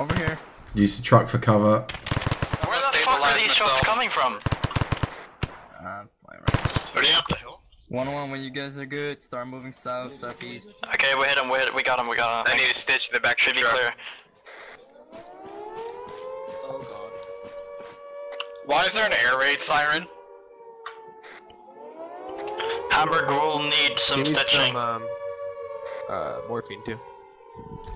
Over here. Use the truck for cover. Where the fuck are these shots coming from? Uh, fly right. Are they up the hill? One on one when you guys are good. Start moving south, southeast. Okay, we hit him. We hit. We got him. We got him. I need a stitch in the back Should be clear. Oh god. Why is there an air raid siren? Hamburg will need some Give me stitching. some um, uh, morphine too.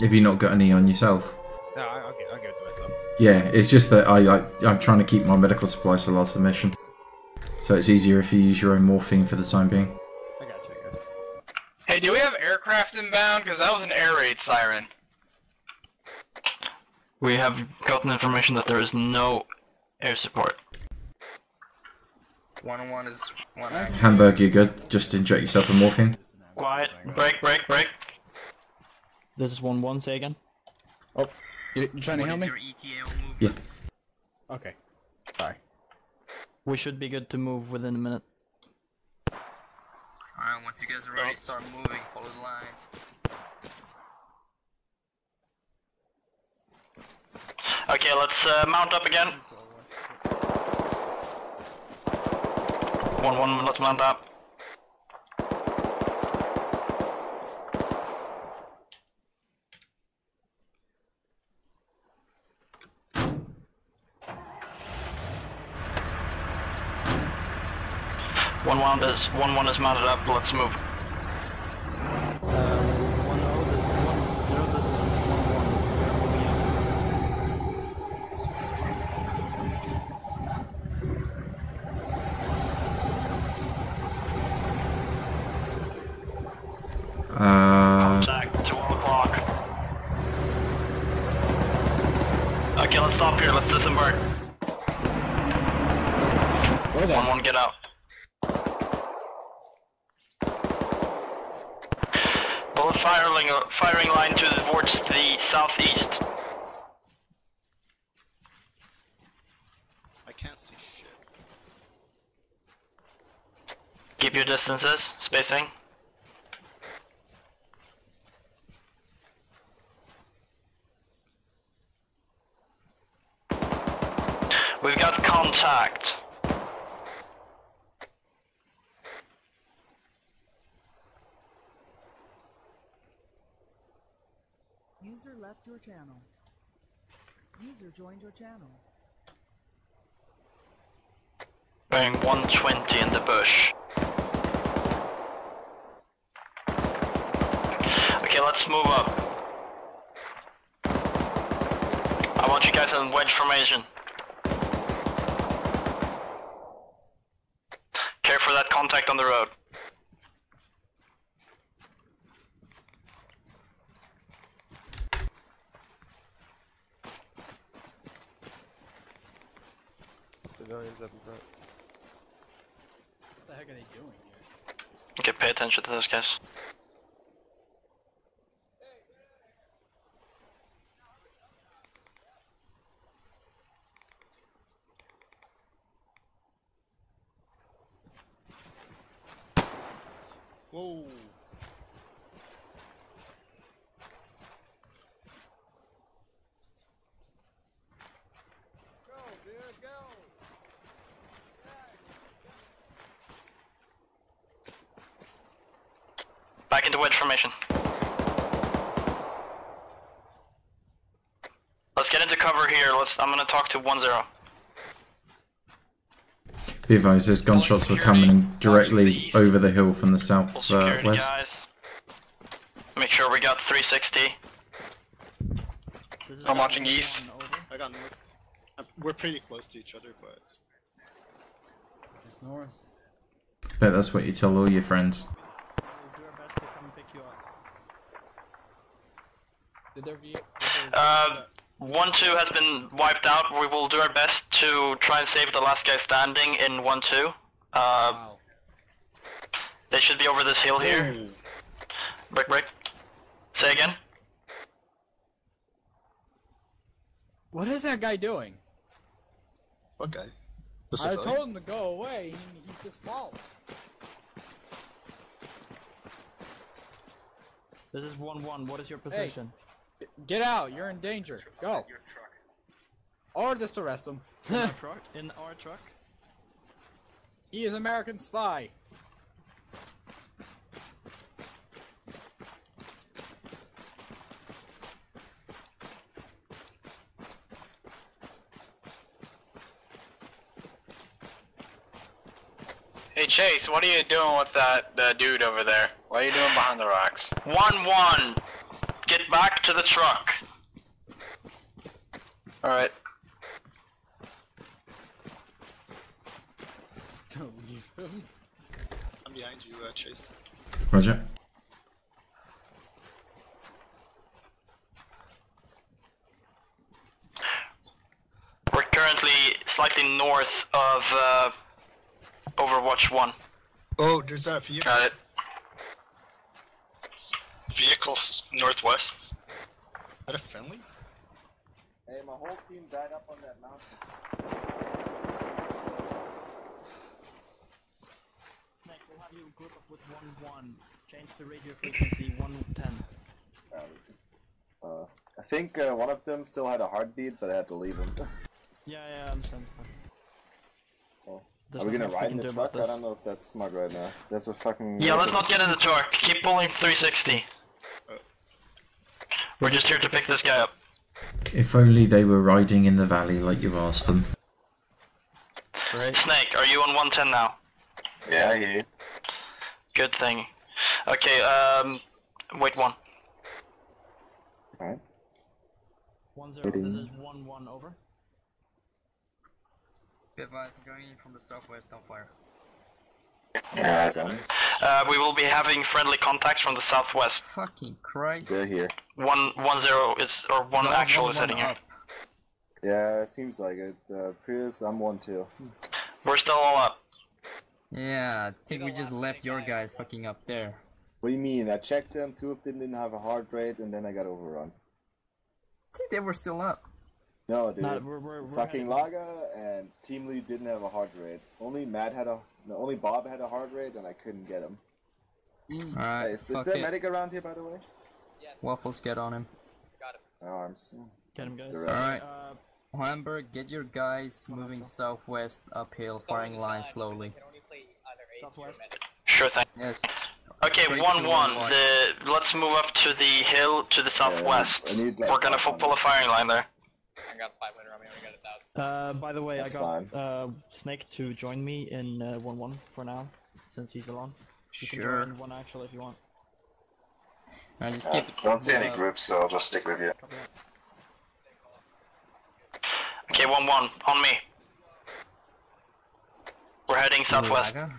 Have you not got any on yourself? No, I- I'll, gi- I'll give it to myself. Yeah, it's just that I like I'm trying to keep my medical supplies to last the mission. So it's easier if you use your own morphine for the time being. I got you. I got you. Hey, do we have aircraft inbound? Because that was an air raid siren. We have gotten information that there is no air support. One on one is one action. Hamburg, you're good. Just inject yourself with morphine. Quiet. Break. Break. Break. This is one one. Say again. Oh. You, you trying to What heal is me? ETA? Yeah. Okay. Sorry. We should be good to move within a minute. Alright, once you guys are ready, start moving. Follow the line. Okay, let's uh, mount up again. One one. Let's mount up. One one one is mounted up. Let's move. Uh, one oh. This is one zero. This is one one. We are moving up. Uh, Contact to one o'clock. Okay, let's stop here. Let's disembark. Where the One one, get out. Bullet firing firing line to towards the southeast. I can't see shit. Keep your distances, spacing. We've got contact. User left your channel. User joined your channel. Bearing 120 in the bush. Let's move up. I want you guys in wedge formation. Care for that contact on the road. Civilians up in front. What the heck are they doing here? Okay, pay attention to those guys. Whoa. Back into wedge formation. Let's get into cover here. Let's. I'm gonna talk to one zero. Be advised, those gunshots were coming in directly over the hill from the south Full uh, west. guys. Make sure we got 360. I'm watching east. I got north. Uh, We're pretty close to each other, but It's north. Bet that's what you tell all your friends. We'll do our best to come pick you up. Did their V? Uh, one two has been wiped out. We will do our best to try and save the last guy standing in one two. Uh, wow. they should be over this hill here. Brick, brick. Say again. What is that guy doing? okay. I told him to go away. He, he's just following. This is one one. What is your position? Get out, you're in danger. Go. Or just arrest him. In our truck. In our truck. he is American spy. Hey Chase, what are you doing with that the dude over there? What are you doing behind the rocks? 1-1. Get back to the truck. Alright. Don't leave him. I'm behind you, uh, Chase. Roger. We're currently slightly north of uh, Overwatch 1. Oh, there's that vehicle. Got it. Vehicles northwest. Is that a friendly? Hey, my whole team died up on that mountain. Snake, we'll have you group up with 1-1. Change the radio frequency 110. Uh, I think uh, one of them still had a heartbeat, but I had to leave him. Yeah, yeah, I understand. understand. Well, There's Are we gonna ride in the truck? I don't know if that's smart right now. There's a fucking. Yeah, let's not get in the truck. Keep pulling 360. We're just here to pick this guy up. If only they were riding in the valley like you asked them. Snake, are you on 110 now? Yeah, I hear you. Good thing. Okay, um, wait one. Alright. 1-0, this is 1-1 over. Be advised, going in from the southwest, don't fire. Yeah, eyes on us. Uh, we will be having friendly contacts from the southwest. Fucking Christ. They're here. One, one zero is, or one No, actual one- is one heading here. Yeah, it seems like it. Uh, Prius, I'm one too. We're still all up. Yeah, I think we just left your guys fucking up there. What do you mean? I checked them. Two of them didn't have a heart rate, and then I got overrun. I think they were still up. No, dude. Nah, we're, we're, we're Fucking heading- Laga and Team Lead didn't have a heart rate. Only Matt had a. No, only Bob had a heart rate, and I couldn't get him. Alright, Hey, is, is fuck there a medic around here, by the way? Yes. Waffles, get on him. Got him. Arms. Get him, guys. Alright. Uh, Hamburg, get your guys moving southwest uphill, firing line slowly. Sure thing. Yes. Okay, Straight one one. one. The let's move up to the hill to the southwest. I need, like, We're gonna pull a firing line there. Uh, by the way, That's I got uh, Snake to join me in uh, 1-1 for now, since he's alone. You can Sure. join one actual if you want. I just Uh, keep don't see any uh, groups, so I'll just stick with you. Copy that. Okay, one one on me. We're heading southwest. Laga.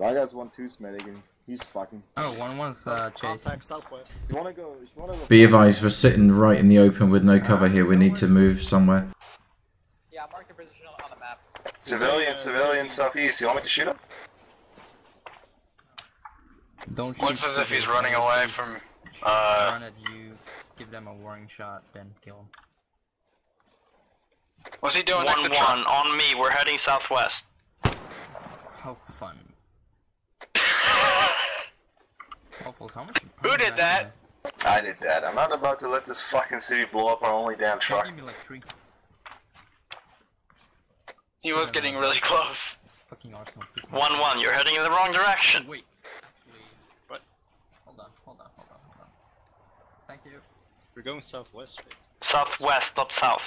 Laga's one two medic, and he's fucking. Oh, one one's uh, chase. Contact southwest. You wanna go? You wanna go? Be advised, we're sitting right in the open with no cover here. We need to move somewhere. Yeah, mark the position on the map. Civilian, civilian, southeast. You want me to shoot him? Don't Looks shoot as if he's running away from. Uh, Run at you, give them a warning shot, then kill him. what's he doing One next one Trump? on me. We're heading southwest. How fun. Waffles, how much? Who did much that? I did that. I'm not about to let this fucking city blow up our only damn truck. Give me like three He was getting really close. fucking arsenal. too. One one. You're heading in the wrong direction. Wait. Actually. What? Hold on, hold on, hold on, hold on. Thank you. We're going southwest. right? Southwest, not south.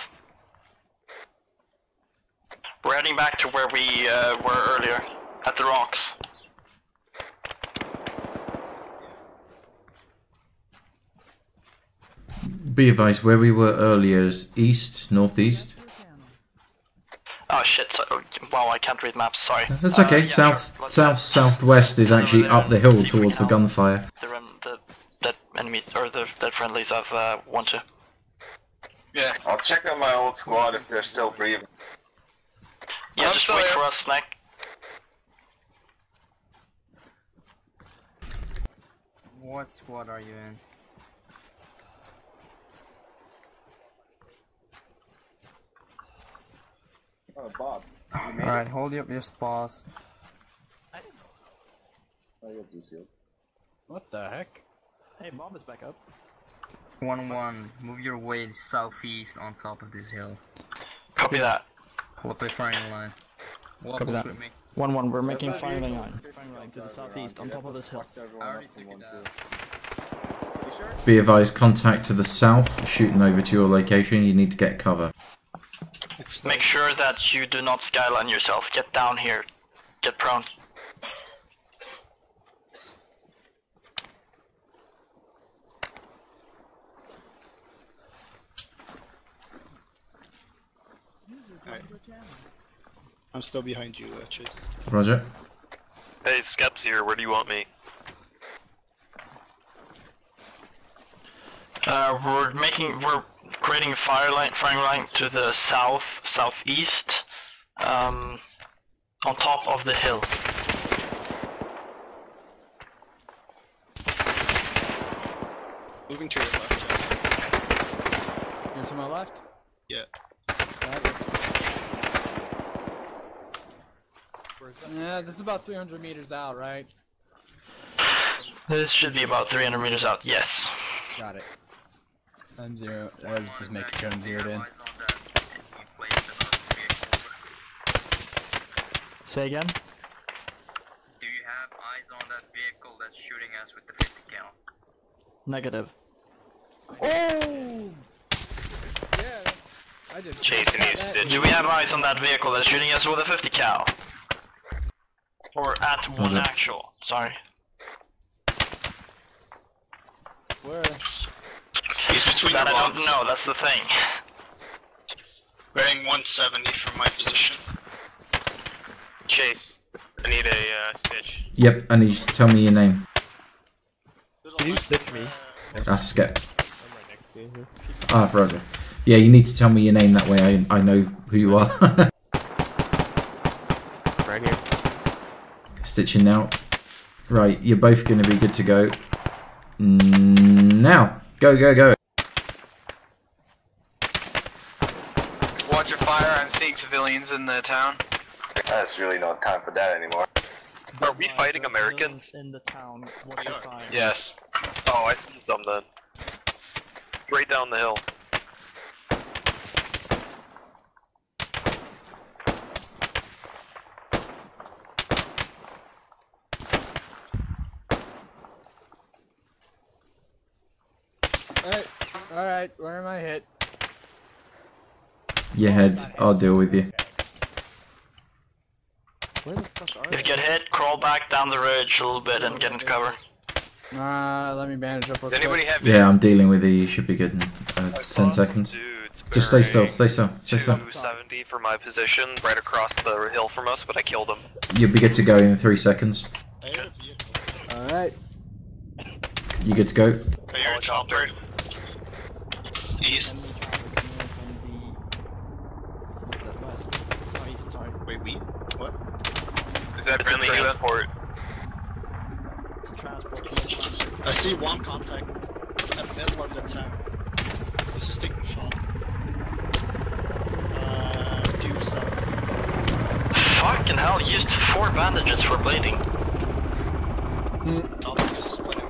We're heading back to where we uh, were earlier, at the rocks. Be advised, where we were earlier is east, northeast. Your. Oh shit! So, wow, I can't read maps. Sorry. That's Uh, okay. yeah, south, sure. Let's- south, southwest is actually up the hill See if we towards the gunfire. The rem- the dead enemies or the dead friendlies of uh, one two. Yeah. I'll check on my old squad if they're still breathing. Yeah, I'm just still wait for us, Snake. What squad are you in? Oh, Bob. Alright, hold up your pause. it? Oh, yeah, Zucio. What the heck? Hey, Bob is back up. One one, move your way southeast on top of this hill. Copy that. Pull up a firing line. Walk Copy that. with me. One one, we're making not firing line. Firing line to the southeast on top of this hill. Fucked everyone I already up from took it one, out. two. You sure? Be advised, contact to the south, shooting over to your location. You need to get cover. Make sure that you do not skyline yourself. Get down here. Get prone. User joined Alright. your channel. I'm still behind you, uh, Chase. Roger. Hey, Skeps here. Where do you want me? Uh, we're making, we're creating a fire line, firing line to the south, southeast, um, on top of the hill. Moving to your left, Jack. You're to my left. Yeah. Yeah, this is about 300 meters out, right? This should be about 300 meters out. Yes. Got it. I'm zero. Uh, just making sure I'm zeroed in. Eyes on that. You place another vehicle. Say again? Do you have eyes on that vehicle that's shooting us with the 50 cal? Negative. Oh! Yeah. I just. Chasing you, that- Do we have eyes on that vehicle that's shooting us with a 50 cal? Or at one it? actual? Sorry. Where? He's between That your I don't know. That's the thing. Bearing 170 from my position. Chase, I need a uh, stitch. Yep, and you just tell me your name. Can you stitch me? Ah, Skep. Ah, Roger. Yeah, you need to tell me your name. That way, I I know who you are. Right here. Stitching now. Right, you're both going to be good to go. Now, go, go, go. Watch your fire. I'm seeing civilians in the town. That's really no time for that anymore. Are we fighting There's Americans? In the town. Watch your fire. Yes. Oh, I see them then. Right down the hill. Alright. Alright, where am I hit? Your heads. I'll deal with you. Where the fuck are If you get hit, crawl back down the ridge a little bit and get into cover. Uh, let me bandage up Does anybody quick. have Yeah, I'm dealing with you. You should be good in uh, 10 seconds. Just stay still, stay still, stay still. 270 for my position, right across the hill from us, but I killed him. You'll be good to go in three seconds. I have a vehicle. Alright. You good to go? Are you a chopper? East. Enemy chopper coming in from the... the west. Oh, east, sorry. We? What? Is that It's friendly helo? transport. It's a transport. transport. I see one contact at middle of the town. He's just taking shots. Uh, due south. Fucking hell, used four bandages for bleeding. I'll just whatever.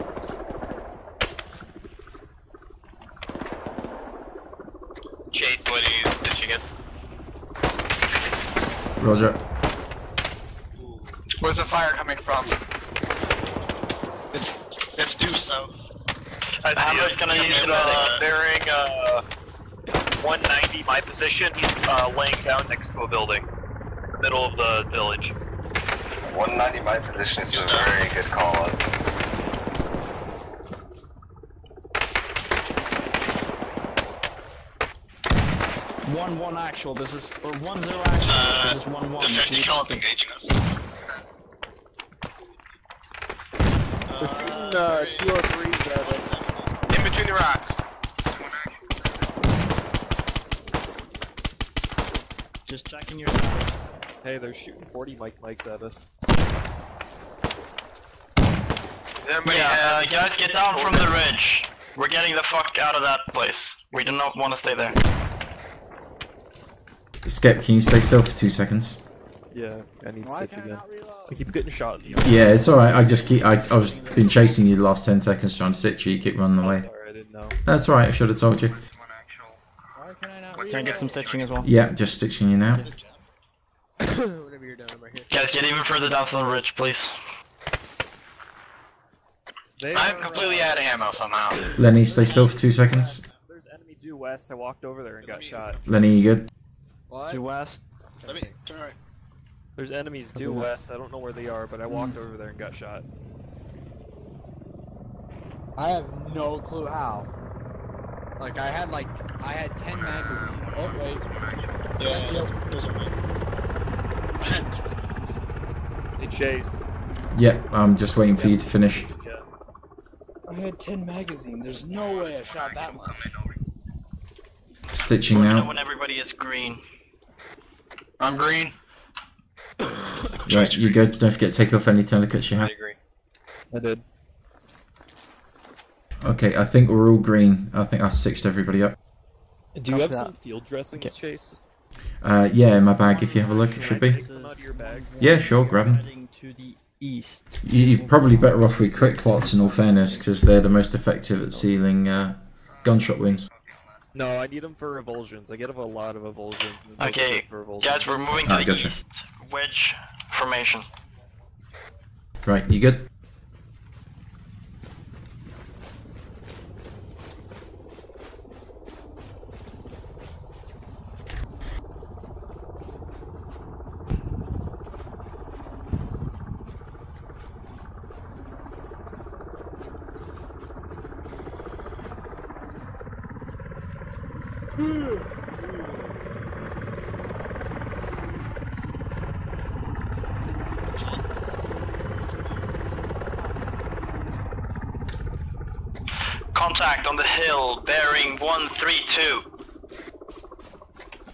Chase, what are you stitching in? Roger. Where's the fire coming from? It's it's due south. I see Hammer's him. gonna use He's, uh, bearing uh, 190 my position. He's uh, laying down next to a building. Middle of the village. 190 my position is a very good call up. One one actual. This is or one zero actual. this is one one. The 50 Please cal stay- engaging us. Uh, 203 In between the rocks. Just checking your status. Hey, they're shooting 40 mike mikes at us. Does anybody Yeah, uh, guys, get down from the ridge. We're getting the fuck out of that place. We do not want to stay there. Skep, can you stay still for two seconds? Yeah, I need Why Stitch again. not? I keep getting shot. Yeah, it's alright. I just keep. I, I was been chasing you the last 10 seconds trying to stitch you. You keep running Oh, away. sorry, I didn't know. That's alright, I should have told you. Why can I not Can I get some stitching as well? Yeah, just stitching you now. Whatever you're doing, I'm right here. Guys, get even further down from the ridge, please. They I'm completely out of ammo somehow. Lenny, stay still for two seconds. There's enemy due west. I walked over there and got shot. Lenny, you good? What? Due west. Let me turn right. There's enemies due west. I don't know where they are, but I walked mm. over there and got shot. I have no clue how. Like I had like I had ten magazines. Oh wait. Yeah, Yep. yeah, those are mine. They chase. Yep, I'm just waiting for you to finish. Yeah. I had ten magazines. There's no way I shot that much. Stitching Let now. when everybody is green. I'm green. Right, you go. Don't forget to take off any tourniquets you have. I agree. I did. Okay, I think we're all green. I think I stitched everybody up. Do you have that. some field dressings, Chase? Uh, yeah, in my bag if you have a look, it should be. Take some out of your bag. Yeah, sure, Grab them. to the east. You- You're probably better off with quick clots in all fairness, because they're the most effective at sealing uh, gunshot wounds. No, I need them for revulsions. I get a lot of revulsions. and those are Okay, for revulsions. guys, we're moving to Ah, the gotcha. east. Wedge formation. Right, you good? Contact on the hill, bearing 132.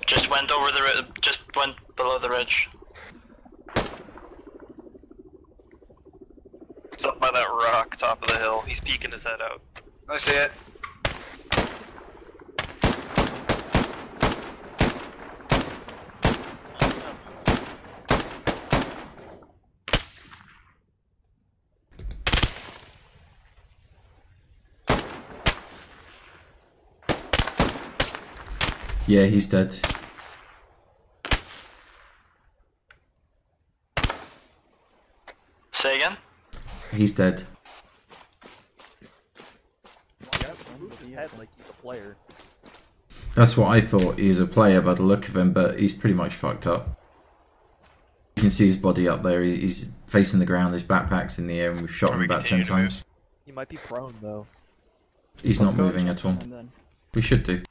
Just went over the just went below the ridge. It's up by that rock, top of the hill. He's peeking his head out. I see it. Yeah, he's dead. Say again? He's dead. Yep, moved his head like he's a player. That's what I thought. He was a player by the look of him, but he's pretty much fucked up. You can see his body up there. He's facing the ground. His backpack's in the air, and we've shot Or him we about ten continue to move. times. He might be prone though. He's Let's not moving at all. We should do.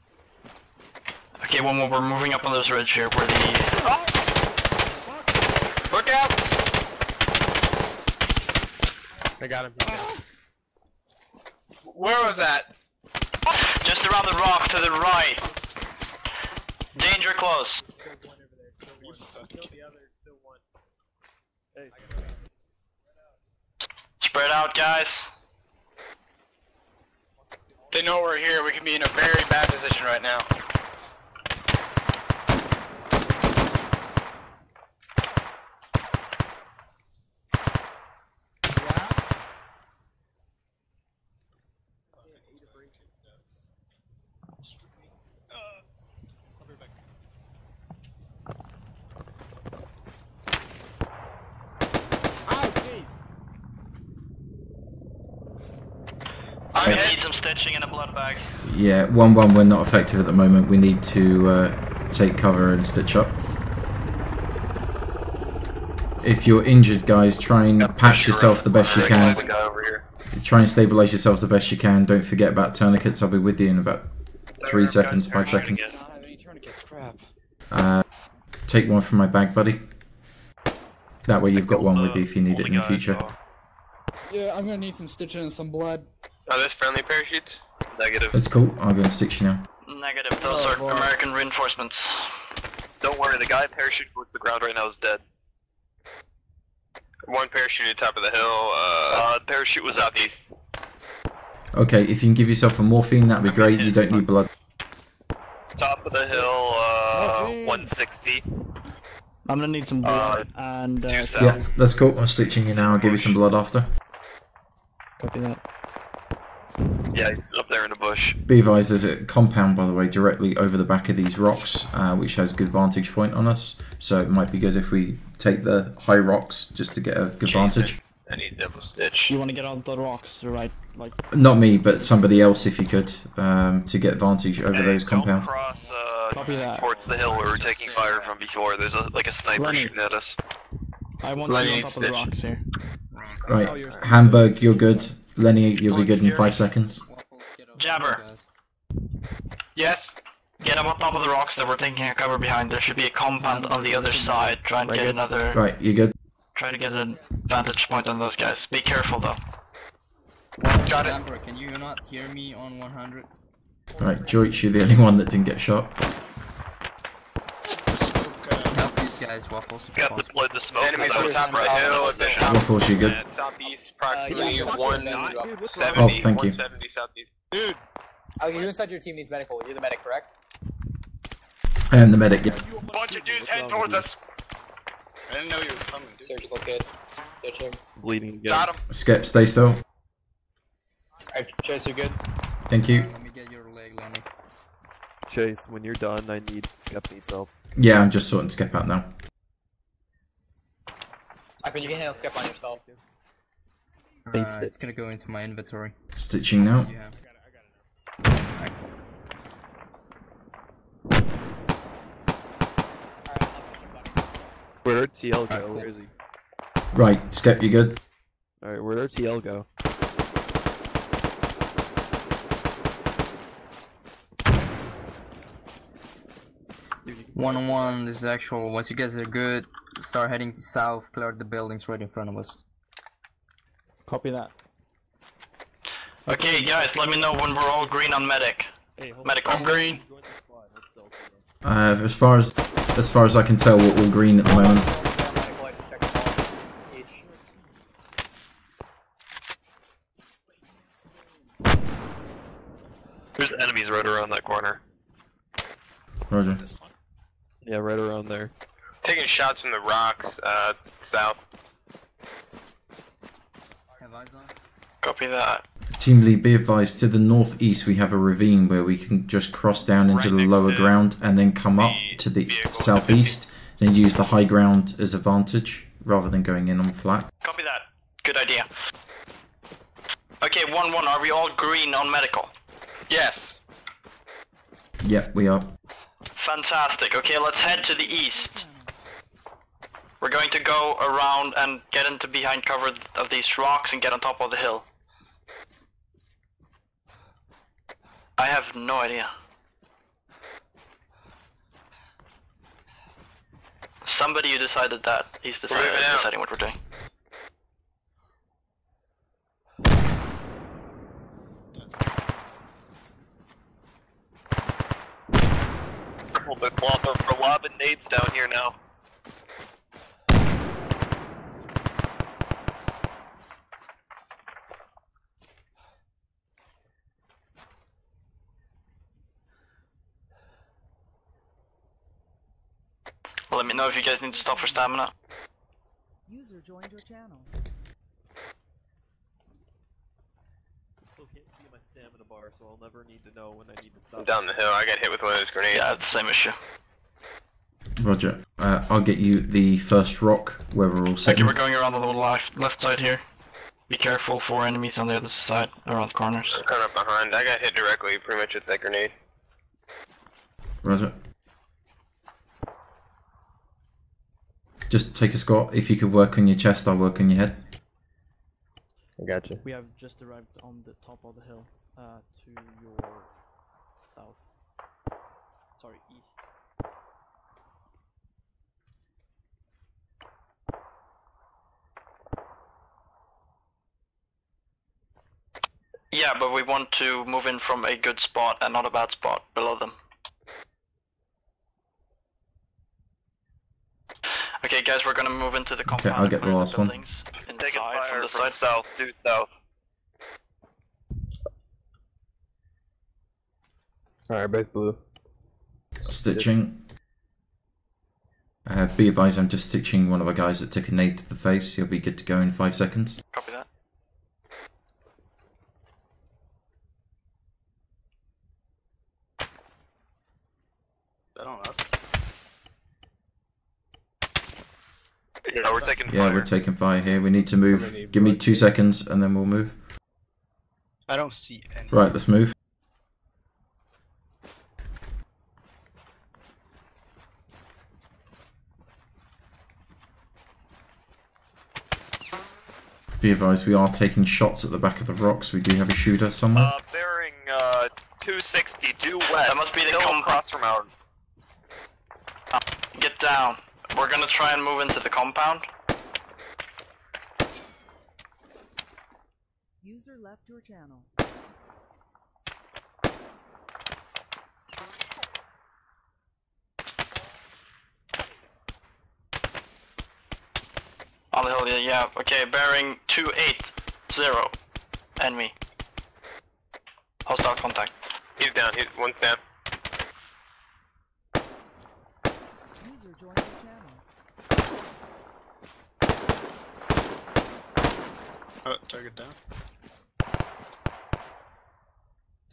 Okay, one more. We're moving up on this ridge here where the. Look out! I got him. Where was that? Just around the rock to the right. Danger close. Spread out, guys. They know we're here. We can be in a very bad position right now. Some stitching and a blood bag. Yeah, one one. We're not effective at the moment. We need to uh, take cover and stitch up. If you're injured, guys, try and patch yourself the best you can. over here. Try and stabilize yourselves the best you can. Don't forget about tourniquets. I'll be with you in about three Guys, seconds, five seconds. again. I don't have any tourniquets. Crap. Uh, take one from my bag, buddy. That way you've got one with you if you need it in the future. Yeah, I'm gonna need some stitching and some blood. Are those friendly parachutes? Negative. That's cool. I'm going to stitch you now. Negative. Those Oh, are boy. American reinforcements. Don't worry, the guy parachuting towards the ground right now is dead. One parachute at the top of the hill. Uh, the parachute was out east. Okay, if you can give yourself a morphine, that'd be great. You don't need blood. Top of the hill, uh, Morphine. 160. I'm gonna need some blood and uh, Two south. Yeah, that's cool. I'm stitching you now. I'll give you some blood after. copy that. Yeah, he's up there in the bush. Be advised, there's a compound, by the way, directly over the back of these rocks, uh, which has good vantage point on us. So it might be good if we take the high rocks just to get a good vantage. I need double stitch. You want to get on the rocks, right? Like. Not me, but somebody else, if you could, um, to get vantage over Hey, those compounds. cross uh, Copy that. towards the hill where we're taking fire from before. There's a, like a sniper Lenny. shooting at us. I want to Lenny be on needs top of the rocks here. Right, Hamburg, you're good. Lenny, you'll be good in five seconds. Jabber. Yes. Get up on top of the rocks that we're taking a cover behind. There should be a compound on the other side. Try and get another. Right, you good? Try to get a vantage point on those guys. Be careful though. Got it. Jabber, can you not hear me on 100? Right, Joyce, you're the only one that didn't get shot. Help these guys, Waffles. Got the possible. split the smoke Enemies because I on was top right right hill, the and then position. Waffles, you good? Southeast, approximately Uh, yeah, 170. Oh, thank you. 170 southeast. Dude, Oh, you inside your team needs medical. You're the medic, correct? I am the medic, yeah. Bunch of dudes heading towards us. I didn't know you were coming, dude. Surgical kit. Stitch him. Bleeding again. Got him. Skep, stay still. Alright, Chase, you good? Thank you. Let me get your leg, Lenny. Chase, when you're done, I need Skep needs help. Yeah, I'm just sorting Skep out now. Ivan, you can handle skip on yourself. Uh, it's gonna go into my inventory. Stitching now. You have. Where'd our TL go? Alright, cool. Where is he? Right, Skep, you good? Alright, where'd our TL go? One on one, this is actual. Once you guys are good, start heading to south, clear the buildings right in front of us. Copy that. Okay, guys, let me know when we're all green on medic. Medical. I'm green. Uh, as far as as far as I can tell, we're all green at the moment. Medical, I just checked the ball. Each. There's enemies right around that corner. Roger. Yeah, right around there. Taking shots from the rocks, uh, south. Have eyes on? Copy that. Team lead, be advised, to the northeast we have a ravine where we can just cross down into Right the lower ground and then come up to the vehicle. southeast, then use the high ground as a vantage rather than going in on flat. Copy that. Good idea. Okay, 1 1, are we all green on medical? Yes. Yep, we are. Fantastic. Okay, let's head to the east. We're going to go around and get into behind cover of these rocks and get on top of the hill. I have no idea. Somebody who decided that. He's decided, deciding what we're doing. Lobbing, they're lobbing nades down here now. Let me know if you guys need to stop for stamina. User joined your channel. Still can't see my stamina bar, so I'll never need to know when I need to stop. I'm down the hill. I got hit with one of those grenades. Yeah, it's the same issue. Roger. Uh, I'll get you the first rock where we're all Okay, we're going around the left, left side here. Be careful for enemies on the other side, around the corners. I'm coming up behind. I got hit directly pretty much with that grenade. Roger. Just take a squat. If you could work on your chest, I'll work on your head. I got you. We have just arrived on the top of the hill, uh, to your south. Sorry, east. Yeah, but we want to move in from a good spot and not a bad spot below them. Okay, guys, we're gonna move into the compound. Okay, I'll get the clear last one. buildings Taking Inside fire from the from side. south, due south. Alright, both blue. Stitching. Uh, be advised, I'm just stitching one of our guys that took a nade to the face. He'll be good to go in five seconds. Copy that. that on us? Yeah, we're taking fire. we're taking fire here. We need to move. Gonna Give me two seconds and then we'll move. I don't see any. Right, let's move. Be advised, we are taking shots at the back of the rocks. We do have a shooter somewhere. Uh, bearing uh, 260 due west. That must be the hill compound. across from our. Get down. We're gonna try and move into the compound. User left your channel. On the hill, yeah, yeah. Okay, bearing 280. Enemy. Hostile contact. He's down. He's one down. User joined your channel. Oh, target down.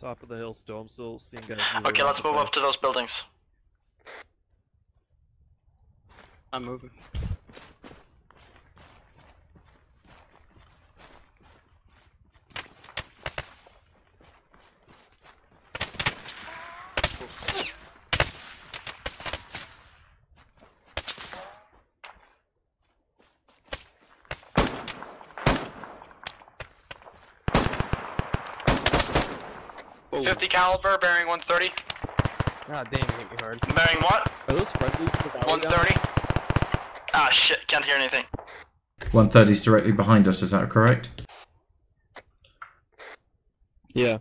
Top of the hill still. Still seeing guys. Okay, let's move hill. up to those buildings. I'm moving. Oh. 50 caliber, bearing 130. Ah, damn, you hit me hard. Bearing what? Are those friendly to the valley down 130. Ah shit, can't hear anything. 130 is directly behind us, is that correct? Yeah.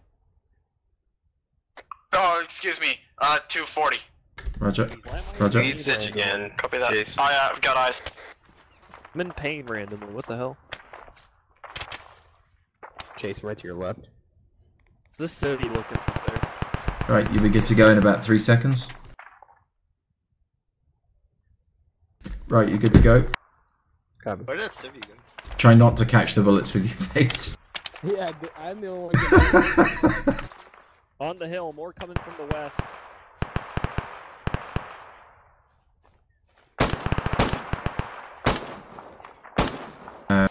Oh, excuse me. Uh, 240. Roger. Why am I Roger. in pain randomly? again. Copy that. Jeez. Oh yeah, I've got eyes. I'm in pain randomly. What the hell? Chase right to your left. This city looking up there. Right, you'll be good to go in about three seconds. Right, you're good to go. Copy. Where did that civvy go? Try not to catch the bullets with your face. Yeah, I'm the only one. On the hill, more coming from the west. Uh,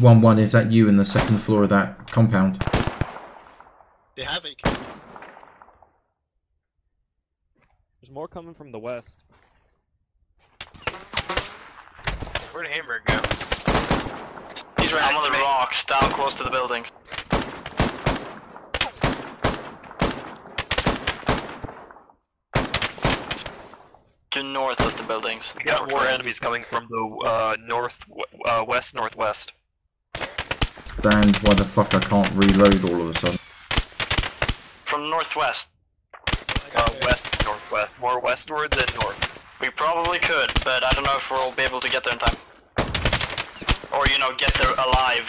one one, is that you in the second floor of that compound? They have AK. There's more coming from the west. Where'd Hamburg go? He's right I'm on the rocks, down close to the buildings. To north of the buildings. We got more enemies coming from the uh, north, uh, west, northwest. Stand, why the fuck I can't reload all of a sudden? From northwest. Uh, west, northwest. More westward than north. We probably could, but I don't know if we'll be able to get there in time. Or, you know, get there alive.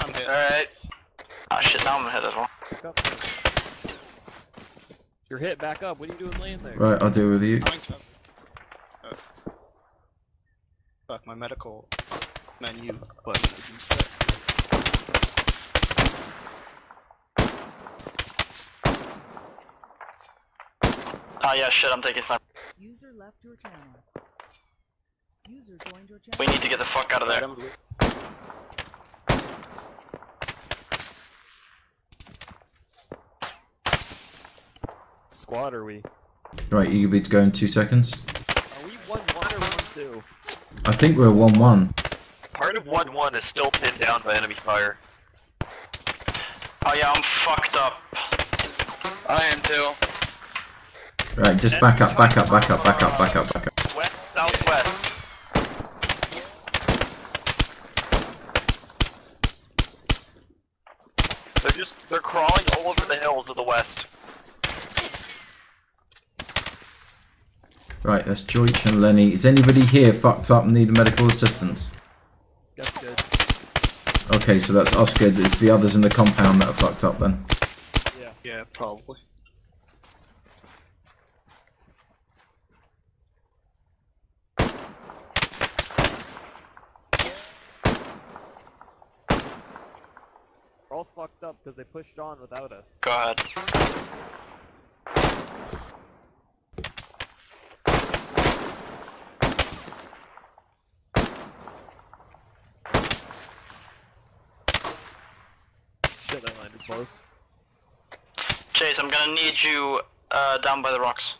I'm hit. Alright. Ah shit, now I'm hit as well. You're hit. Back up. What are you doing laying there? Right, I'll deal with you. I'm in cover. Oh. Fuck, my medical menu button isn't set. Ah yeah, shit, I'm taking sniper. User left your channel. User joined your channel. We need to get the fuck out of there. Squad are we? Right, you good to go in two seconds? Are we one one or one two? I think we're one one. Part of 1-1 is still pinned down by enemy fire. Oh yeah, I'm fucked up. I am too. Right, just back up, back up, back up, back up, back up, back up. West, southwest. They're just, they're crawling all over the hills of the west. Right, that's Joich and Lenny. Is anybody here fucked up and need medical assistance? That's good. Okay, so that's us good. It's the others in the compound that are fucked up then. Yeah. Yeah, probably. all fucked up because they pushed on without us. Go ahead. Shit, I landed close. Chase, I'm gonna need you uh, down by the rocks.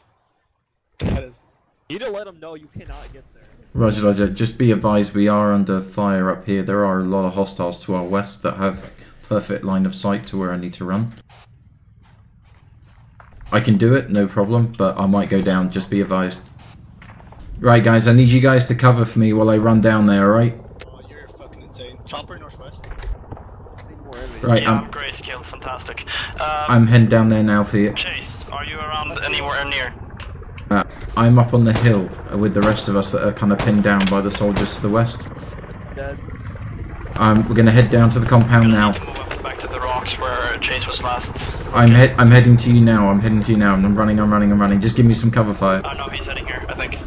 That is. You need to let them know you cannot get there. Roger, Roger. Just be advised, we are under fire up here. There are a lot of hostiles to our west that have perfect line of sight to where I need to run. I can do it, no problem, but I might go down. Just be advised. Right, guys, I need you guys to cover for me while I run down there. All right? Oh, you're fucking insane. Chopper northwest. Right, yeah, I'm- grayscale, fantastic. Um, I'm heading down there now for you. Chase, are you around anywhere near? Uh, I'm up on the hill with the rest of us that are kind of pinned down by the soldiers to the west. Dead. Um, we're gonna head down to the compound now. Back to the rocks where Chase was last. I'm head. I'm heading to you now. I'm heading to you now. I'm running. I'm running. I'm running. Just give me some cover fire. Oh no, he's heading here, I think.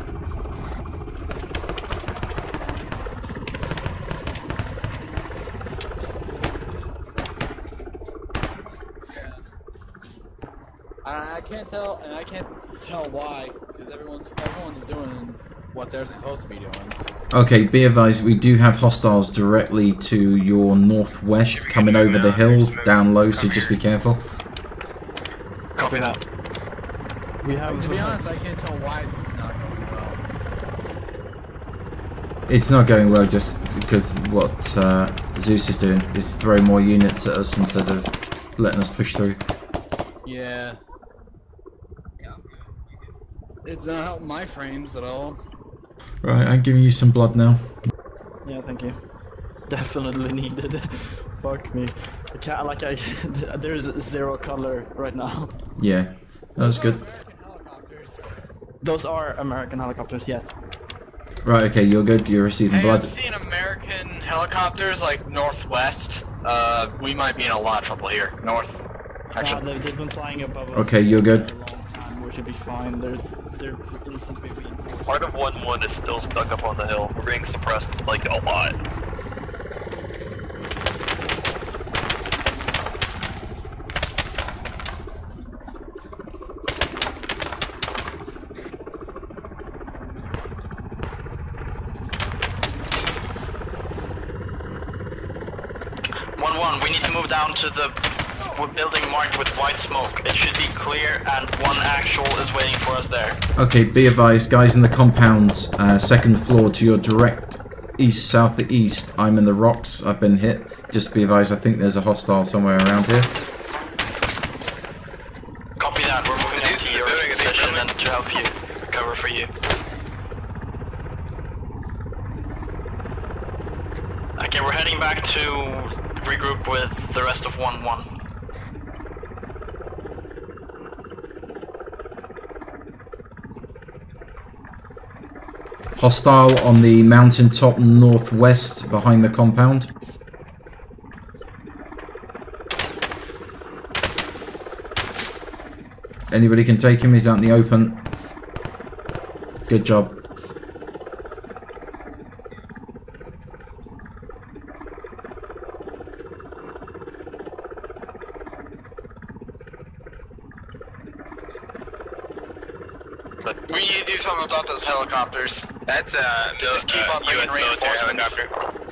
I, I can't tell, and I can't tell why, because everyone's everyone's doing what they're supposed to be doing. Okay, be advised. We do have hostiles directly to your northwest, coming over the hill, down low. So just be careful. Copy that. We And to be honest, I can't tell why this is not going well. It's not going well just because what uh, Zeus is doing is throw more units at us instead of letting us push through. Yeah. It's not helping my frames at all. Right, I'm giving you some blood now. Yeah, thank you. Definitely needed. Fuck me. I can't, like, I, there's zero color right now. Yeah, that was good. Those are American helicopters, yes. Right, okay, you're good. You're receiving Hey, blood. I'm seeing American helicopters like northwest. Uh, we might be in a lot of trouble here. North. Actually, they, they've been flying above us Okay, you're good. for a long time. We should be fine. They're, instantly reinforced. Part of 1-1 is still stuck up on the hill. We're being suppressed, like, a lot. One one, we need to move down to the we're building marked with white smoke. It should be clear and one actual is waiting for us there. Okay, be advised, guys in the compound, uh, second floor to your direct east, southeast. I'm in the rocks. I've been hit. Just be advised, I think there's a hostile somewhere around here. Copy that. We're moving out to your position and to help you. Cover for you. Okay, we're heading back to regroup with the rest of 1-1. Hostile on the mountaintop northwest behind the compound. Anybody can take him, he's out in the open. Good job. we need to do something about those helicopters. That's uh, just keep on bringing reinforcements. Be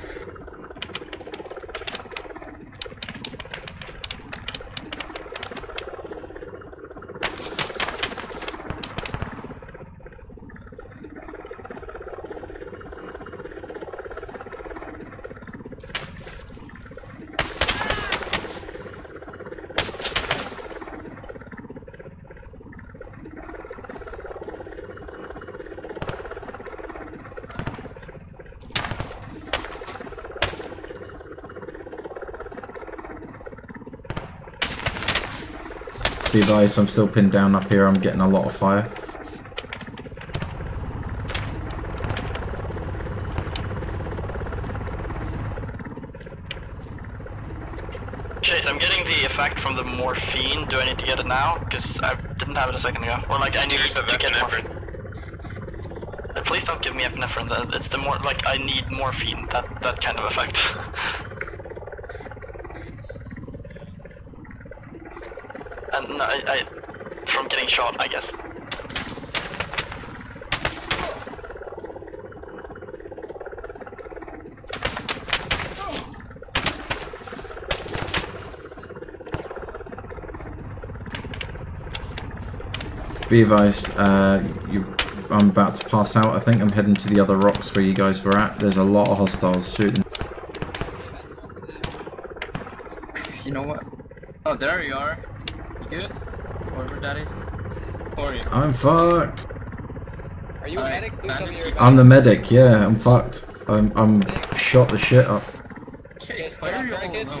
advised, I'm still pinned down up here. I'm getting a lot of fire. Chase, I'm getting the effect from the morphine. Do I need to get it now? Because I didn't have it a second ago. Or like I need to get morphine. Please don't give me epinephrine. It's the more like I need morphine. That that kind of effect. on, I guess. Be advised, uh, you, I'm about to pass out. I think I'm heading to the other rocks where you guys were at. There's a lot of hostiles shooting. I'm fucked. Are you a medic? Please tell me you're a I'm the medic. Yeah, I'm fucked. I'm I'm shot the shit up Chase, put on tourniquets.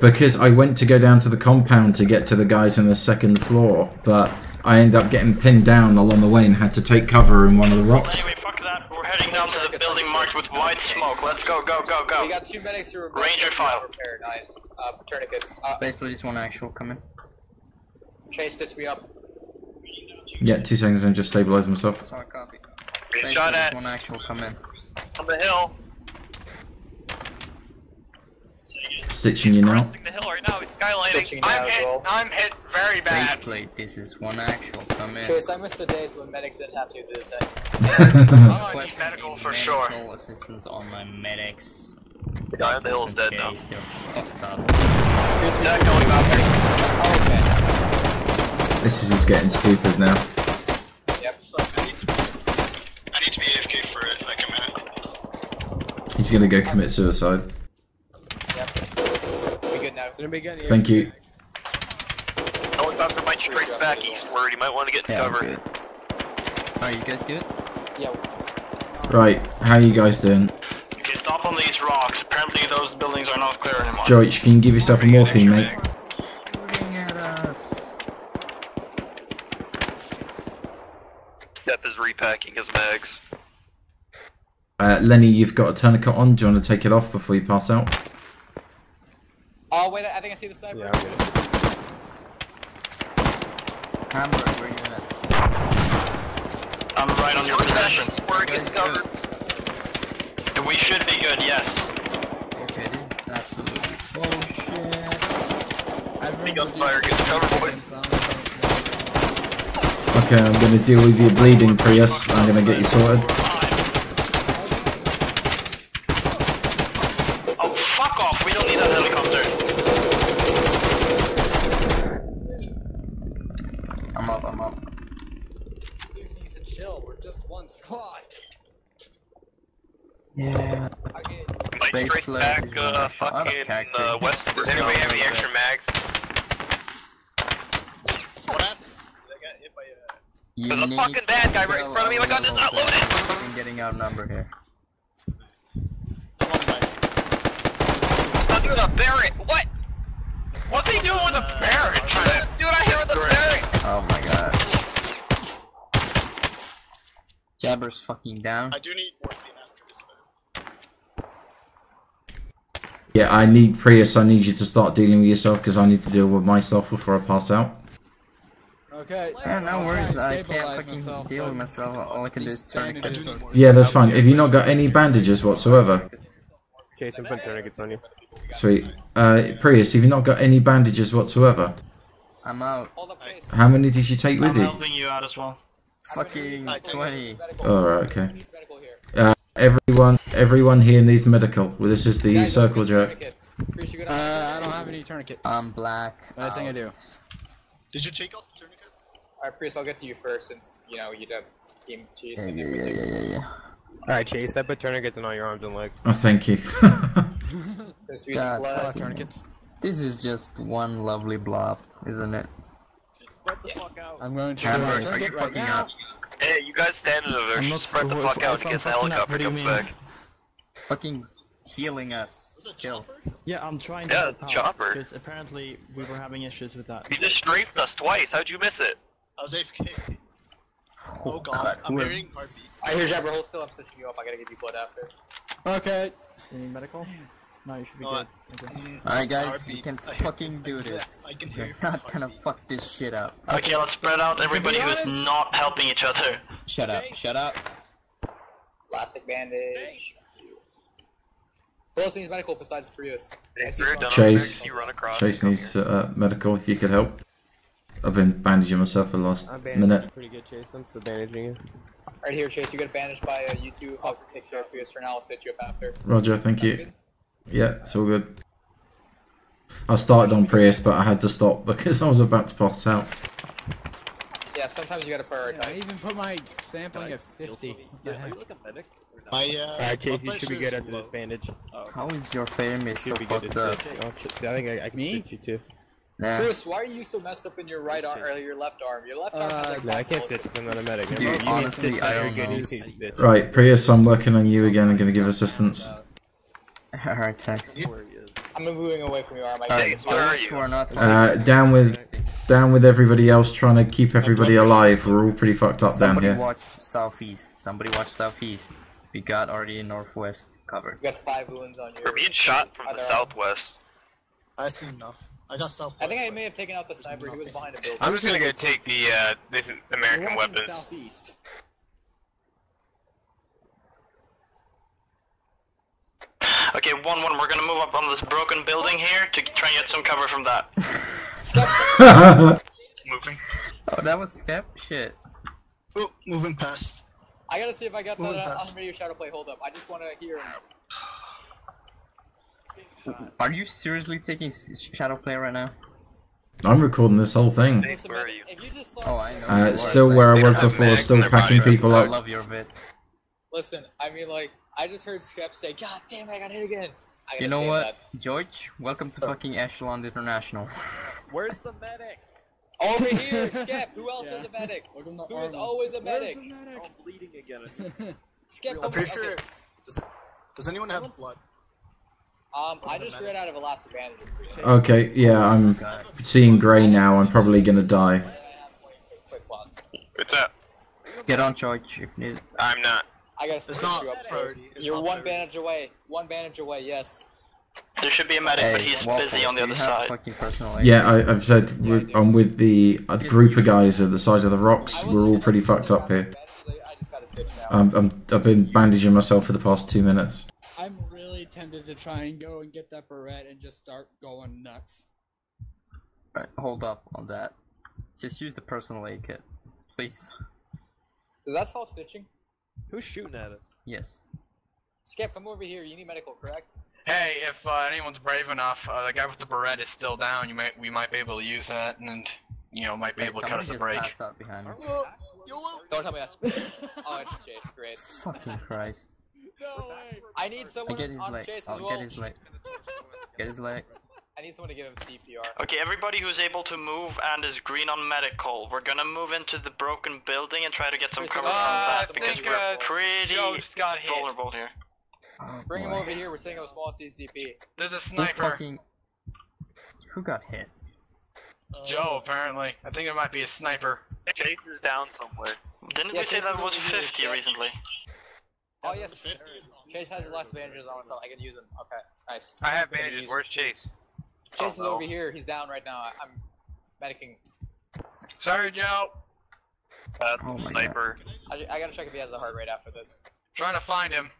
because I went to go down to the compound to get to the guys in the second floor, but I ended up getting pinned down along the way and had to take cover in one of the rocks. Anyway, fuck that. We're heading down to the building marked with white smoke. Let's go, go, go, go. We got two medics who are Ranger file. Repaired. Nice. Uh, tourniquets. Uh, Basically, just one actual coming. Chase, this, me up. Yeah, two seconds and just stabilize myself. Sorry, copy. Get shot at One actual coming. on the hill. Stitching you now. The hill right now. He's skylining. Stitching now as well. I'm hit very bad. Basically, this is one actual coming. Chase, I miss the days when medics didn't have to do this thing. I'm gonna need medical for sure. Medical assistance on my medics. The guy on the hill is dead now. Case, They're fucked up. Jack going back. Oh, okay. This is just getting stupid now. Yep. I need to be, I need to be AFK for like a minute. He's gonna go commit suicide. Yep. We good now. Anybody got any Thank you. Helicopter might straight back eastward. You might want to get in Yeah, cover. good. Are you guys good? Yeah. Right, how are you guys doing? You can stop on these rocks. Apparently those buildings are not clear anymore. George, can you give yourself a morphine, mate? Shooting at us. Step is repacking his mags. Uh, Lenny, you've got a tourniquet on. Do you want to take it off before you pass out? Oh wait, I think I see the sniper. Yeah, I'm good. Hamburg, where you at? I'm right on your position. We're getting covered. And we should be good, yes. Okay, this is absolutely bullshit. Big gunfire, get cover, boys. Okay, I'm gonna deal with your bleeding, Prius. I'm gonna get you sorted. Oh, fuck off. We don't need that helicopter. I'm up, I'm up. Susie, you should chill. We're just one squad. Yeah. Okay. Might Base straight flag back, is uh, one shot. Fucking, Okay, uh, west. Does Does anybody have any anybody extra mags? What happened? I got hit by a. You There's a fucking bad guy right in front of me. My gun is not level loaded. I'm getting outnumbered here. I'm on my. I'm doing a Barrett. What? What's he doing with a Barrett? Dude, I hit with a Barrett. Oh my god. Jabber's fucking down. I do need morphine after this. Though. Yeah, I need Prius. I need you to start dealing with yourself because I need to deal with myself before I pass out. Okay. Yeah, no I'll worries. I can't fucking myself, deal with myself. All I can do is turn I it. do I do some- need more. Yeah, that's fine. Have you not got any bandages whatsoever? Chase, I'm tourniquets on you. Sweet. Uh, Prius, have you not got any bandages whatsoever? I'm out. Hold up, Chase. How many did you take with I'm you? helping you out as well. Fucking 20. Alright, okay. Needs medical here. Uh, everyone, everyone here needs medical. Well, this is the Guys, circle jerk. tourniquet. Chris, you Uh, I don't have any tourniquets. I'm black. Bad thing I out. do. Did you take off the tourniquet? Alright, Priest, I'll get to you first since, you know, you'd have team cheese Yeah, and yeah, yeah, yeah, yeah, yeah. Alright, Chase, I put tourniquets on all your arms and legs. Oh, thank you. Chris, God, blood. tourniquets. This is just one lovely blob, isn't it? Spread the fuck out. I'm going to Hamburg, do a are you tourniquet right fucking now. up? Hey, you guys standing over there. I'm Just not- spread the if- fuck out if in I'm the helicopter what do comes back. Fucking healing us. Kill. Yeah, I'm trying to Yeah, help chopper. Because apparently we were having issues with that. You just strafed us twice. How'd you miss it? I was AFK. Oh Oh god, god, I'm whoever- hearing heartbeat. I hear Jabber, hold still, I'm stitching you up, I gotta give you blood after. Okay. You need medical? No, you should be No, good. Okay. Alright guys, heartbeat. we can fucking do this. I can hear You're your not gonna fuck this shit up. Okay, let's spread out everybody who's not helping each other. Shut up, shut up. Plastic bandage. Who else needs medical besides Prius? I Hey, see Spirit, some- down Chase. Can you run across? Chase needs uh, medical if you could help. I've been bandaging myself for the last I'm bandaged minute. pretty good, Chase. I'm still bandaging you. Right here, Chase, you get bandaged by uh, you two. I'll take care of Prius for now, I'll stitch you up after. Roger, thank Sound you. good? Yeah, it's all good. I started on Prius, but I had to stop because I was about to pass out. Yeah, sometimes you gotta prioritize. I even put my sampling at 50. Yeah, are heck? you like a medic? Or not? My, uh, Alright, Chase, you should be good is after this low. bandage. Oh, How is your famous so Should be good fucked to up? Oh, see, I think I, I can Me? you too. Nah. Chris, why are you so messed up in your right arm or your left arm? Your left arm has Uh, like No, I can't bullets. stitch because I'm not a medic. Dude, You need honestly, stitch, I don't know. you need stitch. Right, Prius, I'm working on you again. I'm going to give assistance. Alright, thanks. where he is. I'm moving away from you, arm. I Alright, where are you? who are not Uh, down with, down with everybody else trying to keep everybody alive. We're all pretty fucked up down here. Somebody here. watch southeast. Somebody watch southeast. We got already northwest covered. We got five wounds on you. We're being shot from the southwest. I see enough. I got self. I think I may have taken out the sniper. He was behind a building. I'm just gonna go take the uh, the American We're weapons. Southeast. Okay, one one. We're gonna move up on this broken building here to try and get some cover from that. Moving. Oh, that was Skep? Shit. Oh, moving past. I gotta see if I got that Moving uh, past. on radio ShadowPlay. Hold up. I just want to hear him. Are you seriously taking ShadowPlay right now? I'm recording this whole thing. Where are you? If you just Oh, I know. Uh, still where I was before, still packing body people I up. love your bits. listen. I mean, like, I just heard Skep say, "God damn, I got hit again." I You know what, that. George? Welcome to fucking Echelon International. Where's the medic? Over here, Skep. Who else Yeah. is a medic? Welcome to Who is Arnold. always a Where's medic? the medic? Oh, I'm bleeding again. Skep. I'm pretty sure. okay. Does, does anyone have blood? Um, I just ran out of elastic bandages. Okay, yeah, I'm seeing grey now. I'm probably gonna die. What's up? Get on, George, if needed. I'm not. I gotta It's not you up first. priority. It's You're not one priority. bandage away. One bandage away. Yes. There should be a medic, but he's Waffles, busy on the other side. Fucking personal aid? Yeah, I, I've said we're- I'm with the uh, group of guys at the side of the rocks. We're all pretty fucked up here. I just gotta stitch now. I'm, I'm, I've been bandaging myself for the past two minutes. I'm really tempted to try and go and get that Barrett and just start going nuts. Alright, hold up on that. Just use the personal aid kit, please. Does that solve stitching? Who's shooting at us? Yes. Skip, come over here. You need medical, correct? Hey, if uh, anyone's brave enough, uh, the guy with the Barrett is still down. You might, we might be able to use that, and you know, might be Wait, able to cut us a just break. passed out behind me. Don't tell me that's. oh, it's Chase. Great. Fucking Christ. No way. I need I someone get his on leg. Chase I'll well. get his leg. Get his leg. I need someone to give him CPR. Okay, everybody who's able to move and is green on medical, we're gonna move into the broken building and try to get some Chris, cover uh, from I that because think, we're uh, pretty Joe just got hit. vulnerable here. Oh, Bring him over here. We're sitting with small CCP. There's a Who sniper. fucking... Who got hit? Joe, apparently. I think it might be a sniper. Chase is down somewhere. Didn't Yeah, we say Chase that is was over here, 50 recently? Oh yes. Chase has the last bandages on himself. I can use them. Okay, nice. I have I'm bandages. Where's Chase? Chase is over here. He's down right now. I- I'm medicing. Sorry, Joe. That's Oh a sniper. I, I gotta check if he has a heart rate after this. Trying to find him.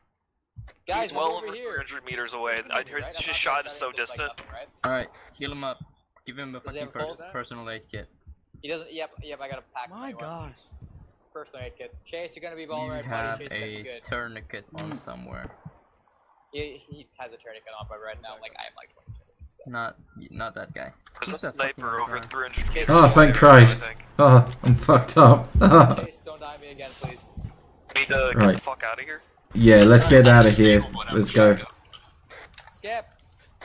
Guys, He's well over over here. 300 meters away. I heard Right? I'm his shot is so to just, like, distant. right? Alright, heal him up. Give him a Does fucking have a personal aid kit. He doesn't. Yep, yep. I gotta pack. My one. gosh. Personal aid kit. Chase, you're gonna be all Please right, have buddy. Chase, you're gonna a good. tourniquet on hmm. somewhere. He, he has a tourniquet on, but right now, like I have like 20 tourniquets. Not, not that guy. There's Who's a sniper over 300 Chase, Oh, thank Christ. Oh, I'm fucked up. Chase, don't die me again, please. Need to get Right. the fuck out of here. yeah, let's get out of here. Let's go. Skip.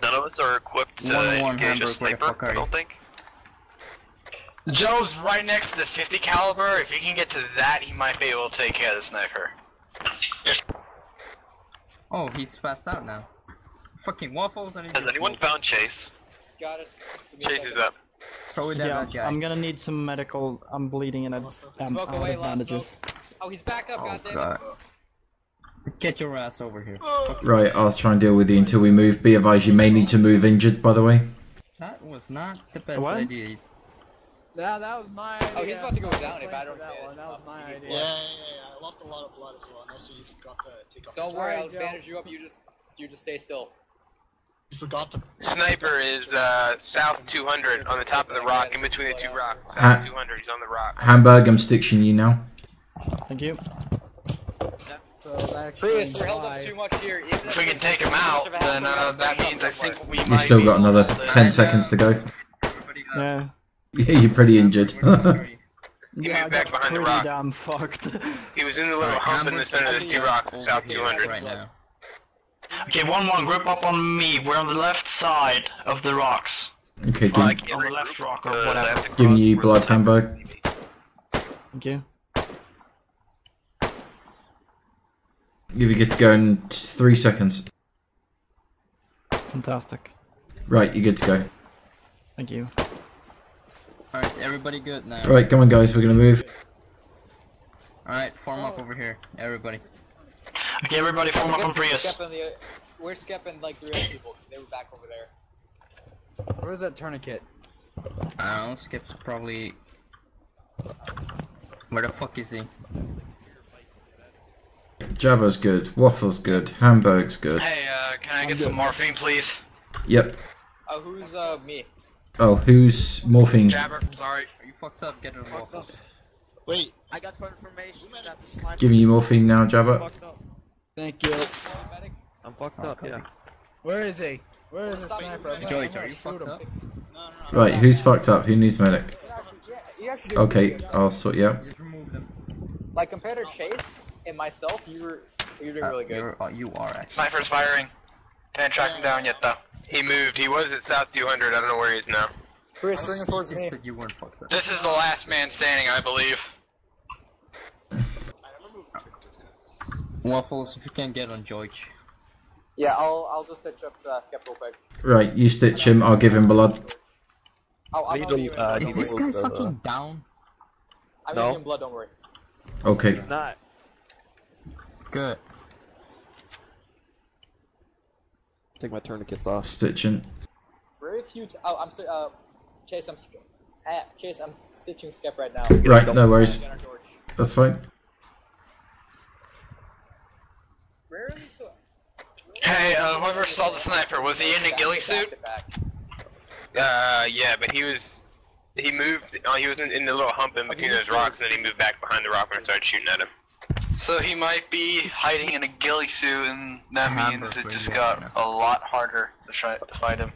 None of us are equipped to One one engage a Hamburg, where sniper. fuck I don't think. Joe's right next to the 50 caliber. If he can get to that, he might be able to take care of the sniper. Oh, he's passed out now. Fucking waffles and Has anyone found Chase? Got it. Give me a Chase is up. So we did Yeah, that guy. I'm gonna need some medical. I'm bleeding and I'm, I'm Smoke out away, of bandages. smoke. Oh, he's back up. Oh, goddammit. God. Get your ass over here. Oh. Right, I'll try and deal with you until we move. Be advised, you may need to move injured, by the way. That was not the best What? idea. That, that was my idea. Oh, he's about to go down if I don't that one. That was my Yeah, Yeah, idea. yeah, yeah, yeah. I lost a lot of blood as well. And also, you forgot to take off. Don't worry, I'll bandage you up. You just, you just stay still. You forgot to. Sniper is uh, south 200 on the top of the rock, in between the two rocks. Ha- 200, he's on the rock. Hamburg, I'm stitching you now. Thank you. So that Prius, we're held up why- too much here. Even If we can take him out, then uh, that means I think we might You've still got another 10 seconds to go. Yeah. Yeah, you're pretty injured. He Yeah, back behind the pretty rock. damn fucked. He was in the little Alright, hump in the center of the actually T-Rock, south 200. right now. Okay, one one, group up on me. We're on the left side of the rocks. Okay, give, Like on the left rock or whatever. giving you blood, Hamburg. Thank you. Give you good to go in three seconds. Fantastic. Right, you're good to go. Thank you. Alright, is everybody good now? Right, come on, guys, we're gonna move. Alright, form up over here, everybody. Okay, everybody form up on Prius. Skep the, we're skipping like three other people. They were back over there. Where's that tourniquet? I don't know, Skip's probably... Where the fuck is he? Jabba's good, Waffle's good, Hamburg's good. Hey, uh, can I get some morphine, please? Yep. Oh, who's uh me? Oh, who's morphine? Jabber, sorry. Are you fucked up? Get it waffles. Wait, I got confirmation that the sniper. Giving you morphine now, Jabba. Thank you. I'm fucked up, yeah. Where is he? Where is the sniper? I'm gonna- Joyce, I'm are you shoot fucked him. up? Right, who's fucked up? Who needs medic? You actually did Okay. I'll sort you out. Just remove them. Like compared to Chase and myself, you were you're doing really good. You're, uh, you are actually. Sniper's firing. Can't track him down yet, though. He moved. He was at south 200. I don't know where he is now. Chris, bring him towards me. you weren't fucked up. This is the last man standing, I believe. Waffles, if you can get on George. Yeah, I'll I'll just stitch up uh, Skep real quick. Right, you stitch him, I'll give him blood. Oh, I'm gonna be you in uh, Is this worry. guy fucking down? I'm No. gonna be in blood, don't worry. Okay. He's not. Good. Take my tourniquets off. Stitching. Very few. T- oh, I'm sti- uh, Chase. I'm sk- uh, Chase. I'm stitching Skep right now. Right, no worries. Get our torch. That's fine. Rarely so- Hey, uh, whoever saw the sniper, was he in a ghillie suit? Back to back. Uh, yeah, but he was. He moved. Oh, he was in, in the little hump in between those rocks, and then he moved back behind the rock when I started shooting at him. So he might be hiding in a ghillie suit, and that Hamburg, means it just got at? a lot harder to try to fight him.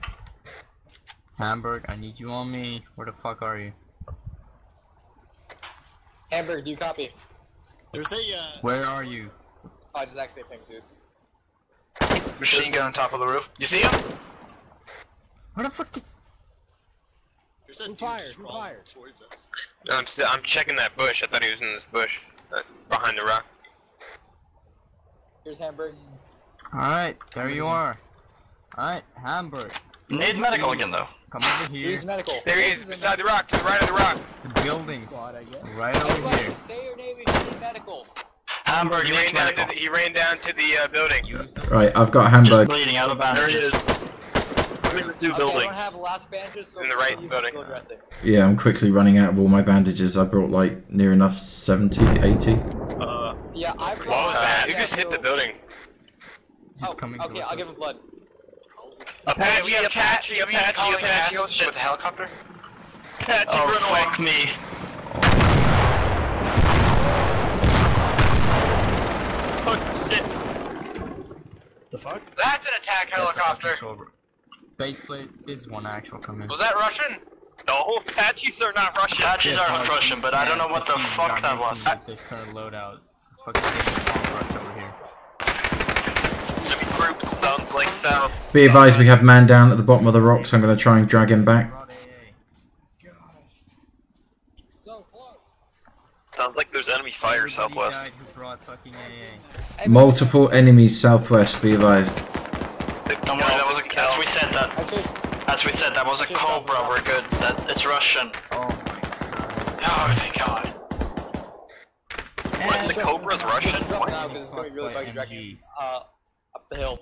Hamburg, I need you on me. Where the fuck are you? Hamburg, do you copy? There's a uh, Where are you? Oh, I just actually pinged Zeus. Machine gun on top of the roof. You see him? Where the fuck did... there's a Who dude fired? just Who crawling fired? towards us. I'm still. I'm checking that bush. I thought he was in this bush uh, behind the rock. Here's Hamburg. Alright, there you are. Alright, Hamburg. Need medical again, though. Come over here. He's medical. There he is, beside the rock, to the right of the rock. The buildings. Squad, I guess. Right over Everybody, here. say your name if you need medical. Hamburg He ran down to the, he ran down to the uh, building. Right, I've got Just Hamburg. bleeding out of There he bandages. is. Between the two Okay, I buildings. don't have last bandages, so In the right building. Yeah, I'm quickly running out of all my bandages. I brought like near enough 70, 80. Uh, Yeah, I brought. What was that? Who yeah, just hit the building? Oh, coming okay, I'll give him blood. Hey, we have Apache, Apache, Apache, calling Apache. an assist with a helicopter. Apache, Oh, run away. fuck me. oh, shit. The fuck? That's an attack helicopter. fucking Cobra. Baseplate is one actual coming. Was that Russian? No, Apaches are not Russian. Apaches Yes, aren't Russian, but I don't know what the fuck that was. With the current loadout. Fucking taking a rush over here. Enemy group sounds like south. Be advised, we have man down at the bottom of the rocks. I'm going to try and drag him back. Brought AA. So close. Sounds like there's enemy fire Everybody southwest. died who brought fucking AA. Multiple enemies southwest, be advised. Don't worry, that was a. As we said that. I. As we said, that was a Cobra. We're good. That it's Russian. Oh my god. Oh, thank God. What, the Cobra's Russian? Just drop now because it's going to be really Fuck buggy by dragging MGs. uh, up the hill.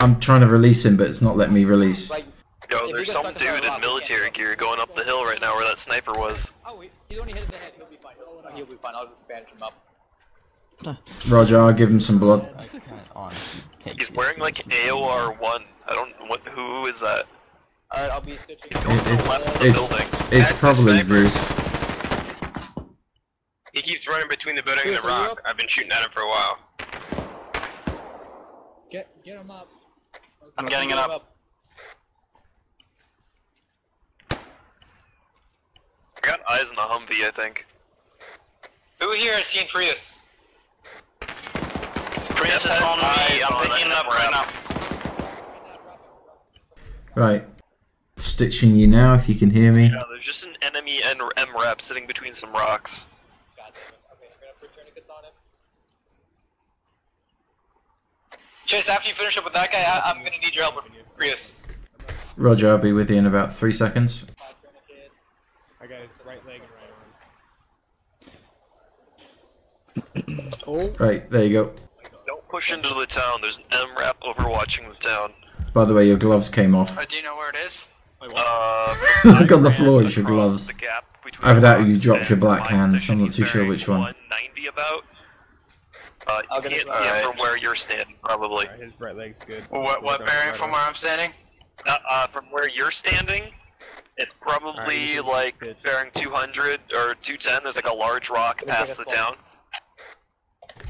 I'm trying to release him, but it's not letting me release. Like, Yo, there's some dude inside a rock, in military gear going up the hill right now where that sniper was. oh, he's only hit in the head. He'll be fine. He'll, he'll be fine. I'll just bandage him up. Roger, I'll give him some blood. I can't honestly take He's wearing like. AOR one. I don't what who is that? Alright, I'll be stitching. He's going the It- left it's- building. It's probably sniper. Zeus. He keeps running between the building and the rock. I've been shooting at him for a while. Get get him up. I'm getting it up. I got eyes in the Humvee, I think. Who here has seen Prius? Prius is on me. I'm picking it up right now. Right. Stitching you now if you can hear me. Yeah, there's just an enemy and MRAP sitting between some rocks. Chase, after you finish up with that guy, I, I'm gonna need your help with Prius. Roger, I'll be with you in about three seconds. I got his right leg and right arm. Oh. Right, there you go. Don't push into the town. There's an MRAP overwatching the town. By the way, your gloves came off. Uh, do you know where it is? Uh, Look on the floor, it's your gloves. Either that or you dropped your black hands, I'm not too sure which one. about. Uh, I'll get can't it. see from where you're standing, probably. His right leg's good. What, what bearing from where I'm standing? Uh, uh, from where you're standing, it's probably Alright, you can like bearing 200 or 210. There's like a large rock past the town.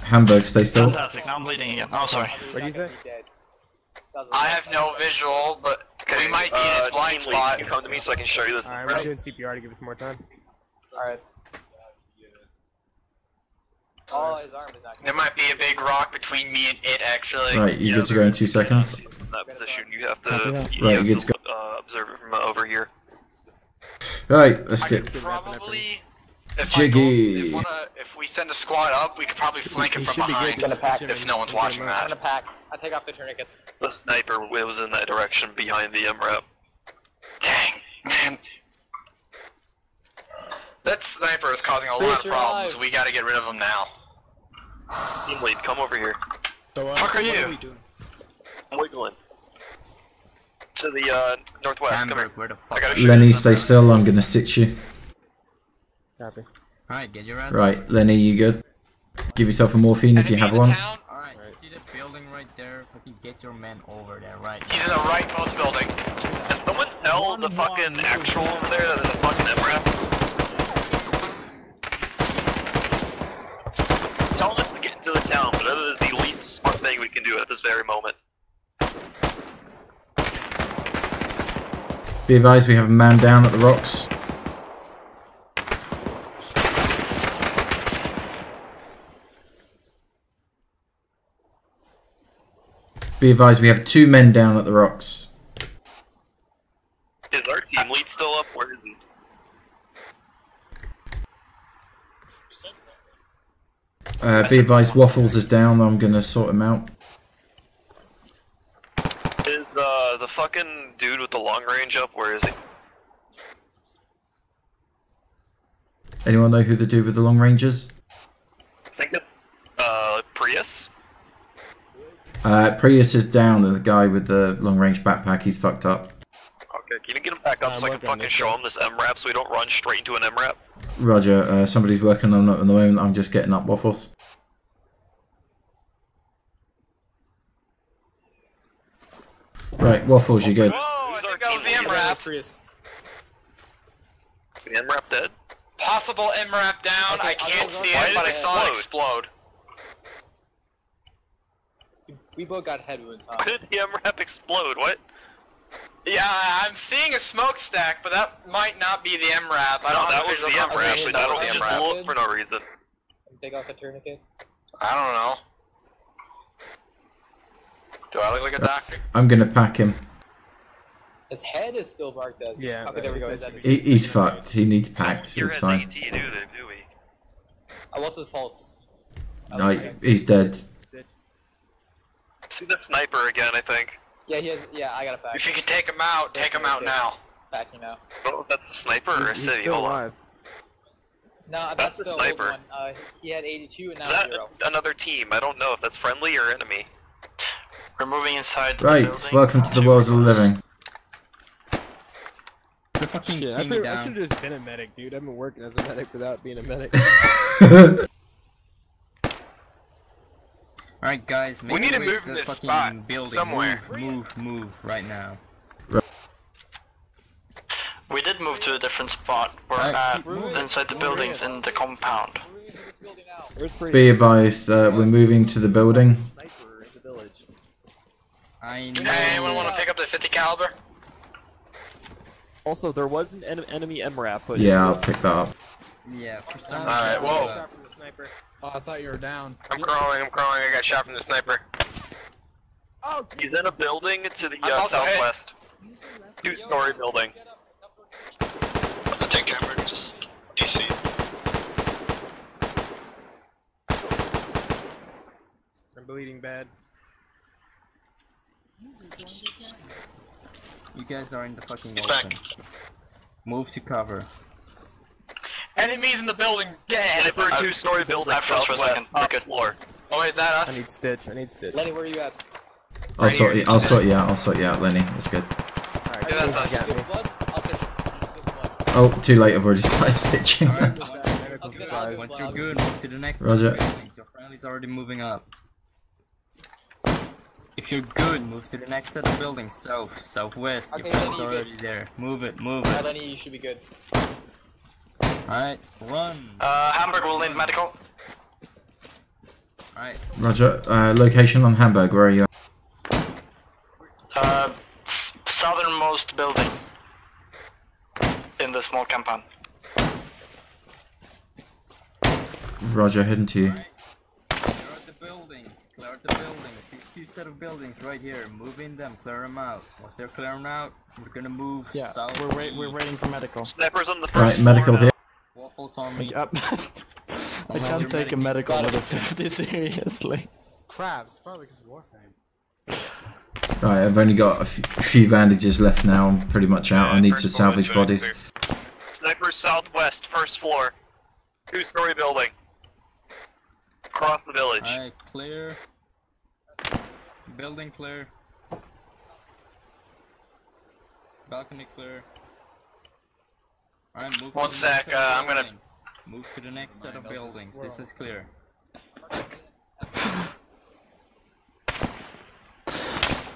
Hamburg, stay still. Fantastic. Now I'm bleeding again. Oh, sorry. What do you say? I have no visual, but we might be in Uh, its blind team lead, spot. can you come to me so I can show you this. Alright, we're doing CPR to give us more time. Alright. Oh, his arm is not There might be a big rock between me and it, actually. Right, you good to go in two seconds? In that position, you have to, Copy you Right, have you good to uh, observe it from uh, over here. Right, let's I get. could probably, if, I go, Jiggy. if, wanna, if we send a squad up, we could probably flank it from should be behind good. Pack if no one's watching I'm that. gonna pack. I take off the tourniquets. The sniper was in that direction behind the MRAP. Dang, man. That sniper is causing a Chris, lot of problems. alive. We gotta get rid of him now. Team lead, come over here. So, uh, Fuck are you? are we doing? Wiggling. To the uh, northwest. Come here. Where the fuck? I gotta are shoot you? Lenny, stay still, I'm gonna stitch you. Copy. Alright, get your ass. Right, Lenny, you good? Give yourself a morphine if you Enemy have in the one. town? Alright, see that building right there? Fucking get your men over there, right? He's in the rightmost building. Can someone tell the fucking actual over there that there's a fucking MRAP? Tell us to get into the town, but that is the least smart thing we can do at this very moment. Be advised, we have a man down at the rocks. Be advised, we have two men down at the rocks. Is our team lead still up? Where is he? Uh, be advised, Waffles is down. I'm gonna sort him out. Is uh the fucking dude with the long range up? Where is he? Anyone know who the dude with the long range is? I think it's uh Prius. Uh, Prius is down, and the guy with the long range backpack, he's fucked up. Okay, can you get him back up I'm so I can fucking show him this MRAP so we don't run straight into an MRAP? Roger, uh, somebody's working on it at the moment. I'm just getting up Waffles. Right, Waffles, you good? Whoa, I Who's think our that was the team leader? MRAP. Prius. The MRAP dead? Possible MRAP down. Okay, I can't go see it, but I saw it explode? Explode. We both got head wounds, huh? Why did the MRAP explode? What? Yeah, I'm seeing a smokestack, but that might not be the MRAP. I No, don't that have was the visual MRAP. confirmation I that don't was the just MRAP. blew for no reason. Take off the tourniquet. I don't know. Do I look like a doctor? I'm gonna pack him. His head is still marked as. Yeah, Okay, there we go. it's- His. He, he's fucked. He needs packed. Your It's fine. AT do they, do we? Uh, what's his pulse? No, he's dead. See the sniper again, I think. Yeah, he has. Yeah, I got a pack. If you can take him out, take him out now. Packing you know Oh, that's the sniper or a He's city. still Hold on. alive. No, That's that's, the the sniper. old one. Uh, he had 82 and now Is that zero. another team? I don't know if that's friendly or enemy. We're moving inside the Right, building. welcome to the world of the living. The fucking Shit, I, team me should have just been a medic, dude. I've been working as a medic without being a medic. Alright guys, make We need to way move the this fucking spot building. somewhere. Move, move, move right now. We did move to a different spot. We're at inside the buildings in the compound. Be advised, uh, we're moving to the building. Sniper in the village. I know. Hey, anyone want to pick up the 50 caliber? Also, there was an en enemy MRAP, but Yeah, I'll pick that up. Yeah, Alright, reason, whoa. Sniper. Oh, I thought you were down. I'm crawling, I'm crawling, I got shot from the sniper. Oh, He's in a building to the I'm uh, also southwest. Two-story building. The tank camera just DC. I'm bleeding bad. User joined your channel. You guys are in the fucking He's open. back. Move to cover. Enemies in the building. Dead. Sniper, two-story building, I froze for a southwest, second. top We're good. floor. Oh wait, is that us? I need stitch. I need stitch. Lenny, where are you at? I'll Right sort here. you. I'll sort you out. I'll sort you out, Lenny. That's good. Alright, Yeah, that's us. get me. Blood? I'll stitch it. Oh, too late. I've already started stitching. Alright, Medical Okay, I'll once you're good, move to the next Roger. buildings. Your friendly's already moving up. If you're good, move to the next set of buildings. South, southwest. Okay, Your friend's Lenny, you already there. Move it, move Alright, it. Lenny, you should be good. Alright, run. Uh, Hamburg will need medical. Alright, Roger. Uh, location on Hamburg. Where are you? Uh, southernmost building in the small compound. Roger. Heading to you. clear out the buildings. Clear out the buildings. These two set of buildings right here. Move in them. Clear them out. Once they're clear them out, we're gonna move Yeah, south. we're wait, we're waiting for medical. Snipers on the first Right. Medical here. Waffles on me. Like, uh, I can't take a medical. medical with a 50 seriously. Crabs, probably because of Warframe. Right. I've only got a few bandages left now. I'm pretty much out. I need to salvage bodies. clear. Snipers southwest, first floor. Two-story building. Across the village. Alright, clear. Building clear. Balcony clear. Alright, move One to the next sec, set of uh, I'm gonna- Move to the next set of Mind of the buildings. This squirrel. is clear.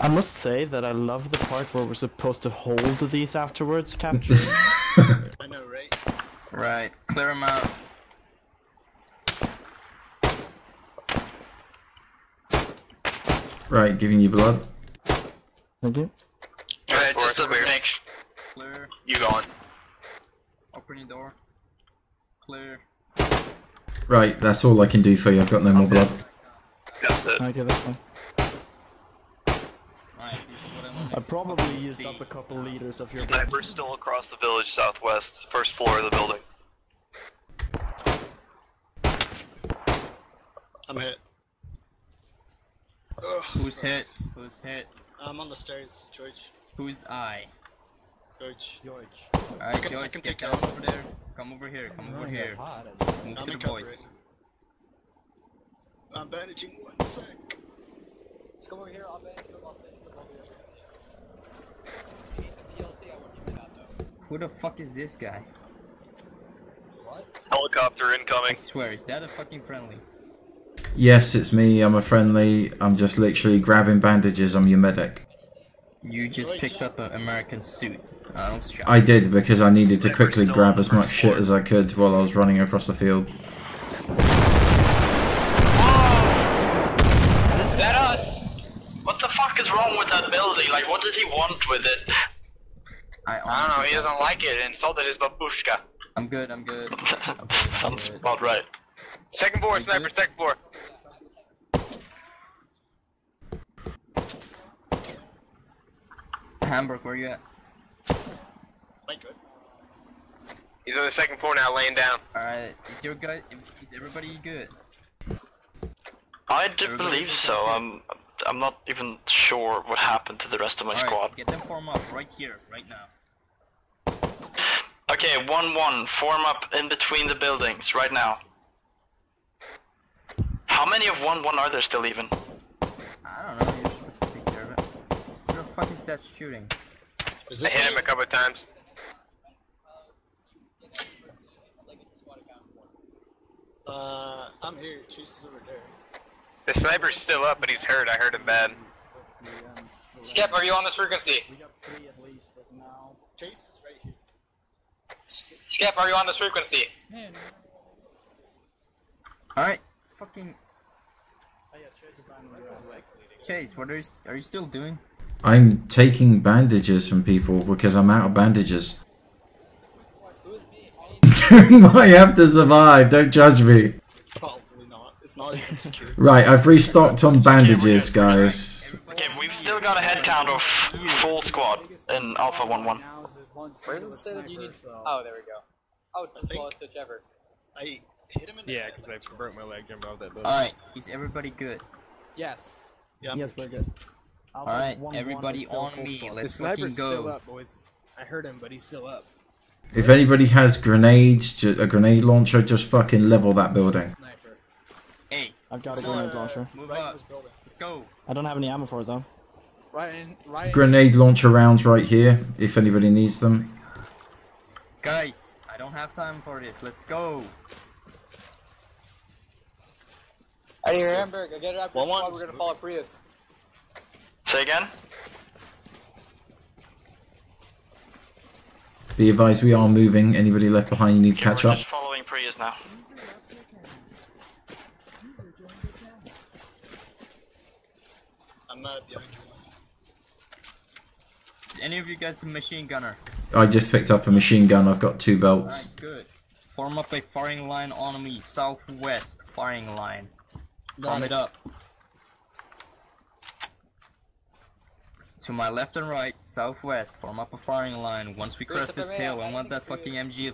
I must say that I love the part where we're supposed to hold these afterwards, capture. I know, right? Right, clear them out. Right. Giving you blood. Thank you. Alright, just a clear. make. Clear. You going? Open your door. Clear. Right. That's all I can do for you. I've got no more blood. That's it. Okay, that's fine. This is I I probably used up a couple liters of your blood. Snipers still across the village southwest, first floor of the building. I'm hit. Ugh. Who's hit? Who's hit? I'm on the stairs, George. Who's I? George. George. Alright, I can- I George, can get take down it. over there. Come over here. Come over here. Move I'm to the cover. boys. I'm bandaging one sec. Let's come over here, I'll bandage you, I'll stitch you over here. You TLC, I want you to that though. Who the fuck is this guy? What? Helicopter I incoming. swear, is that a fucking friendly? Yes, it's me. I'm a friendly. I'm just literally grabbing bandages. I'm your medic. You just picked up an American suit. I don't shot. I did because I needed to quickly grab as much shit as I could while I was running across the field. Is that us? What the fuck is wrong with that building? Like, what does he want with it? I, I don't know, he doesn't like it and insulted his babushka. I'm good, I'm good. I'm good, Sounds about right. Second floor, sniper, second floor. Hamburg, where are you at? Am I good? He's on the second floor now, laying down. Alright, is your guy, is everybody good? I do believe so. I'm, I'm not even sure what happened to the rest of my Alright, squad. get them form up right here, right now. Okay, 1-1, form up in between the buildings, right now. How many of 1-1 are there still even? I don't know, you're supposed to take care of it. Who the fuck is that shooting? Is I this hit him a couple of times. Uh, I'm here. Chase is over there. The sniper's still up, but he's hurt. I heard him bad. Skip, are you on this frequency? We got three at least now. Chase is right here. Skip, are you on this frequency? Man, Alright, fucking Oh yeah, Chase is. Chase, what are you, are you still doing? I'm taking bandages from people because I'm out of bandages. Doing what I have to survive. Don't judge me. Probably not. It's not even secure. Right, I've restocked on bandages, guys. Okay, we've still got a head count of full squad in Alpha 1-1. Where does it say that you need? Oh, there we go. Oh, it's the slowest switch ever. I hit him in the Yeah, because I broke my leg jumping off that building. Alright, is everybody good? Yes. Yeah, Yes, we're good. Alright, everybody on me. The Let's sniper's fucking still go. up, boys. I heard him, but he's still up. If anybody has grenades, a grenade launcher, just fucking level that building. Sniper. Hey, I've got a It's, grenade uh, launcher. move right in up. this building. Let's go. I don't have any ammo for it though. Right in. Right. Grenade launcher rounds right here, if anybody needs them. Guys, I don't have time for this. Let's go. Eddie Hamburg, I get it after One, squad. one, We're gonna follow Prius. Say again? Be advised, we are moving. Anybody left behind, you need to catch We're up. just following Prius now. User left your channel. User joined your channel. I'm not behind you. Is any of you guys a machine gunner? I just picked up a machine gun. I've got two belts. Alright, good. Form up a firing line on me. Southwest firing line. Form it up. To my left and right, southwest, form up a firing line. Once we cross this hill, I I want that fucking MG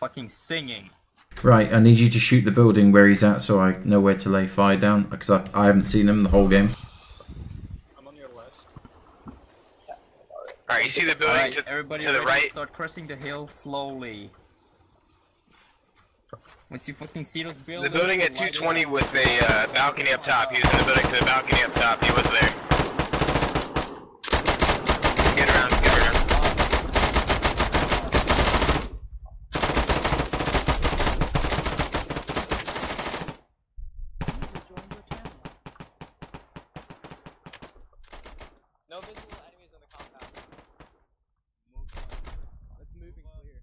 fucking singing. Right, I need you to shoot the building where he's at so I know where to lay fire down. Because I, I haven't seen him the whole game. I'm on your left. Alright, you see the building Alright, to, everybody to the ready? right? Start crossing the hill slowly. Once you fucking see those buildings... The building at 220 with a uh, balcony up top. He was in the building to the balcony up top. He was there. Get around, get around. User joined your channel. No visible enemies in the compound. Let's move and clear.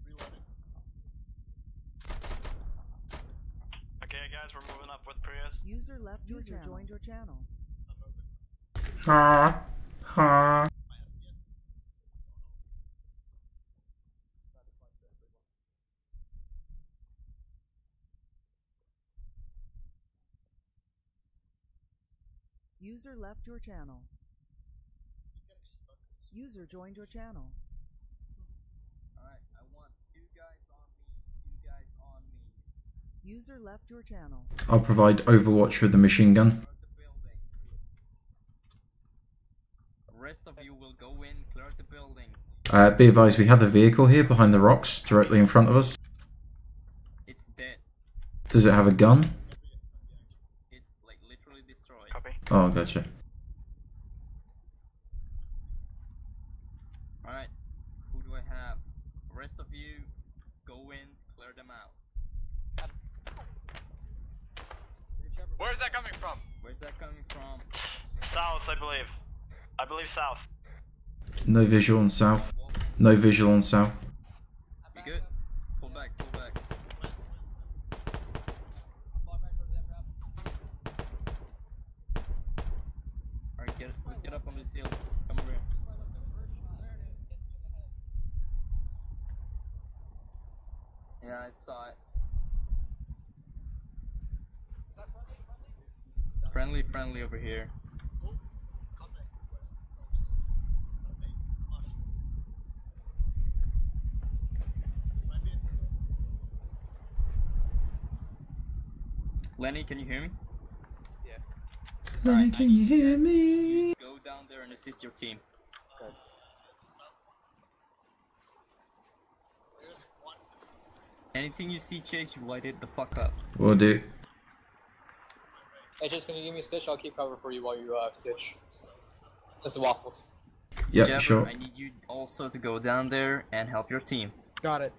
Okay, guys, we're moving up with Prius. User left your User joined your channel. Ha. Ha. User left your channel. User joined your channel. Alright, I want two guys on me. Two guys on me. User left your channel. I'll provide Overwatch with the machine gun. Clear the building. The rest of you will go in, clear the building. Uh, be advised, we have the vehicle here behind the rocks, directly in front of us. It's dead. Does it have a gun? It's like literally destroyed. Copy. Oh, gotcha. Alright, who do I have? The rest of you, go in, clear them out. Where's that coming from? Where's that coming from? South, I believe. I believe south. No visual on south. No visual on south. You good? Pull back, pull back. Alright, get let's get up on these hills. Come over here. Yeah, I saw it. Friendly, friendly over here. Lenny, can you hear me? Yeah. Lenny, can you hear me? Go down there and assist your team. Good. Anything you see, Chase, you light it the fuck up. Will do. Hey, Chase, can you give me a stitch? I'll keep cover for you while you uh, stitch. This is waffles. Yep, Jabber, sure. I need you also to go down there and help your team. Got it.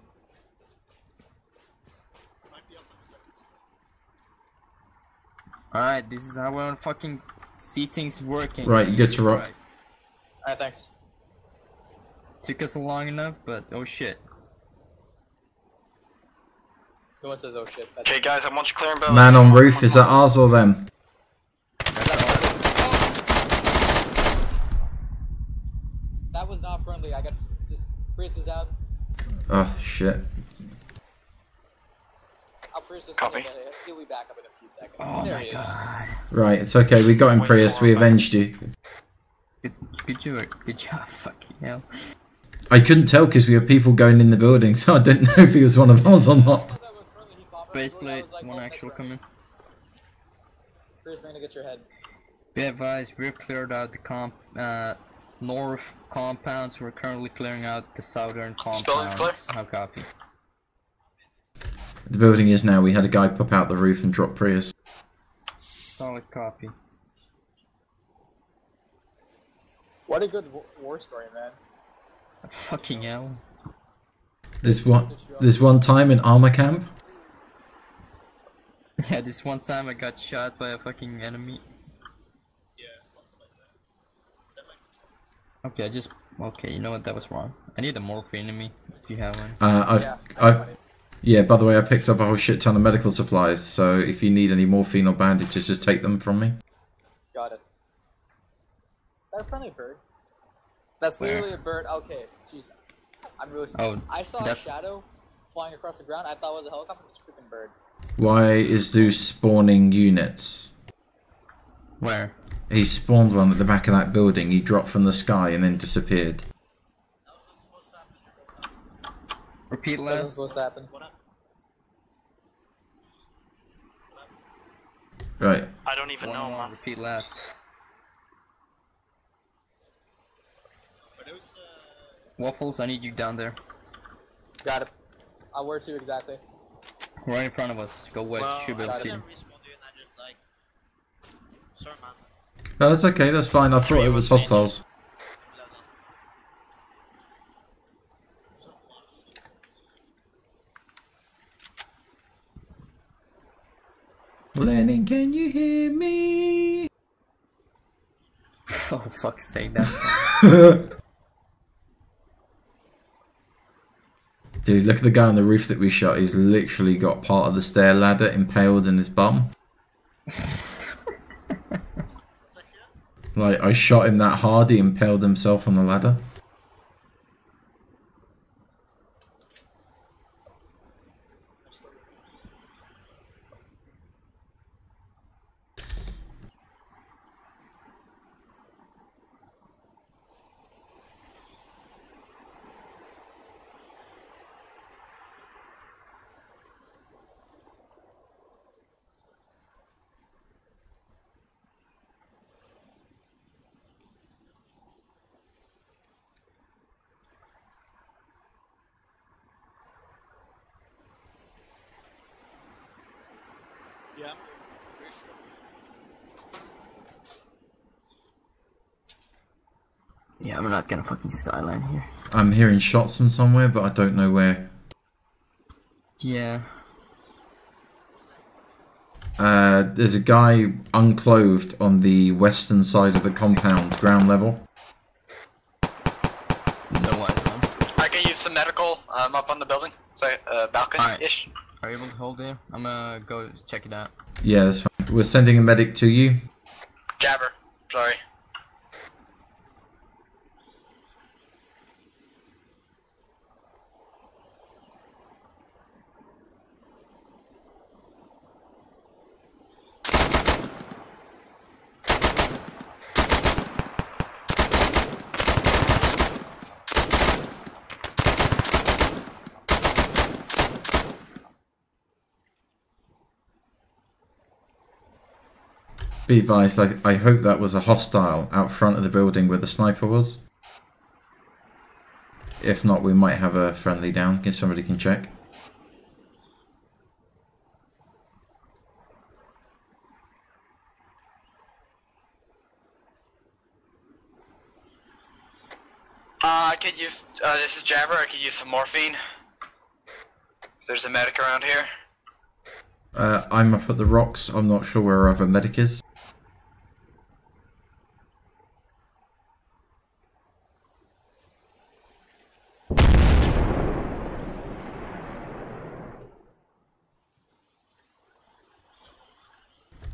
Alright, this is how our fucking see things working. Right, you get to rock. Alright, thanks. Took us long enough, but oh shit. No one says, oh shit. Okay, guys, I want you clearing buildings. Man on roof, is that ours or them? That was not friendly. I got just Prius is down. Oh shit. I'll is Copy. gonna- He'll be back up in a few seconds. Oh there my he is. god. Right, it's okay. We got him, Prius. We avenged you. Good, good job. Good job. Fucking hell. I couldn't tell because we had people going in the building, so I didn't know if he was one of us or not. Base plate, one actual coming. Bruce, I'm gonna get your head. Be advised, we've cleared out the comp, uh, north compounds. We're currently clearing out the southern compounds. Building's clear? How copy? The building is now. We had a guy pop out the roof and drop Prius. Solid copy. What a good war, war story, man. Fucking hell. This one, this one time in armor camp. Yeah, this one time I got shot by a fucking enemy. Yeah. Okay, I just okay. You know what? That was wrong. I need a morphine enemy if you have one. Uh, I've, I've, yeah. By the way, I picked up a whole shit ton of medical supplies. So if you need any morphine or bandages, just take them from me. Got it. That a friendly bird? That's Where? literally a bird. Okay, jeez. I'm really. Oh, I saw that's- a shadow flying across the ground. I thought it was a helicopter. It's a freaking bird. Why is Zeus spawning units? Where? He spawned one at the back of that building. He dropped from the sky and then disappeared. Repeat Wasn't last. supposed to happen. Right. I don't even One know, more, man. Repeat last. Waffles, I need you down there. Got it. Uh, where to exactly? Right in front of us. Go west. Well, should be able to see them. you and like. Sorry, man. Oh, that's okay. That's fine. I thought it was hostiles. Lenny, can you hear me? Oh fuck's sake, that's Dude, look at the guy on the roof that we shot. He's literally got part of the stair ladder impaled in his bum. like, I shot him that hard, he impaled himself on the ladder. Yeah. Yeah, I'm not gonna fucking skyline here. I'm hearing shots from somewhere, but I don't know where. Yeah. Uh, there's a guy unclothed on the western side of the compound, ground level. No eyes on. I can use some medical. I'm up on the building. Sorry, uh, balcony-ish. Are you able to hold there? I'm gonna go check it out. Yeah, that's fine. We're sending a medic to you. Jabber. Sorry. Be advised, I, I hope that was a hostile out front of the building where the sniper was. If not, we might have a friendly down, if somebody can check. Uh, I could use, uh, this is Jabber, I could use some morphine. There's a medic around here. Uh, I'm up at the rocks, I'm not sure where our other medic is.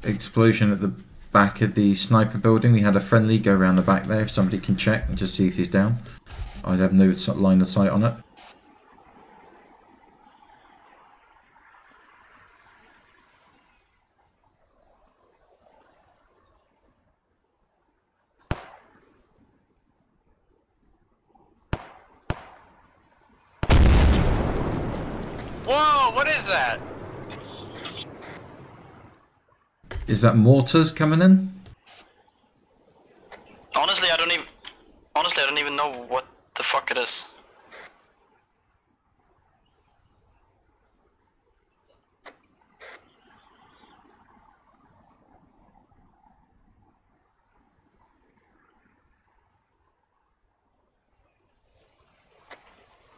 explosion at the back of the sniper building. We had a friendly go around the back there if somebody can check and just see if he's down. I'd have no line of sight on it. Whoa, what is that? Is that mortars coming in? Honestly, I don't even. Honestly, I don't even know what the fuck it is.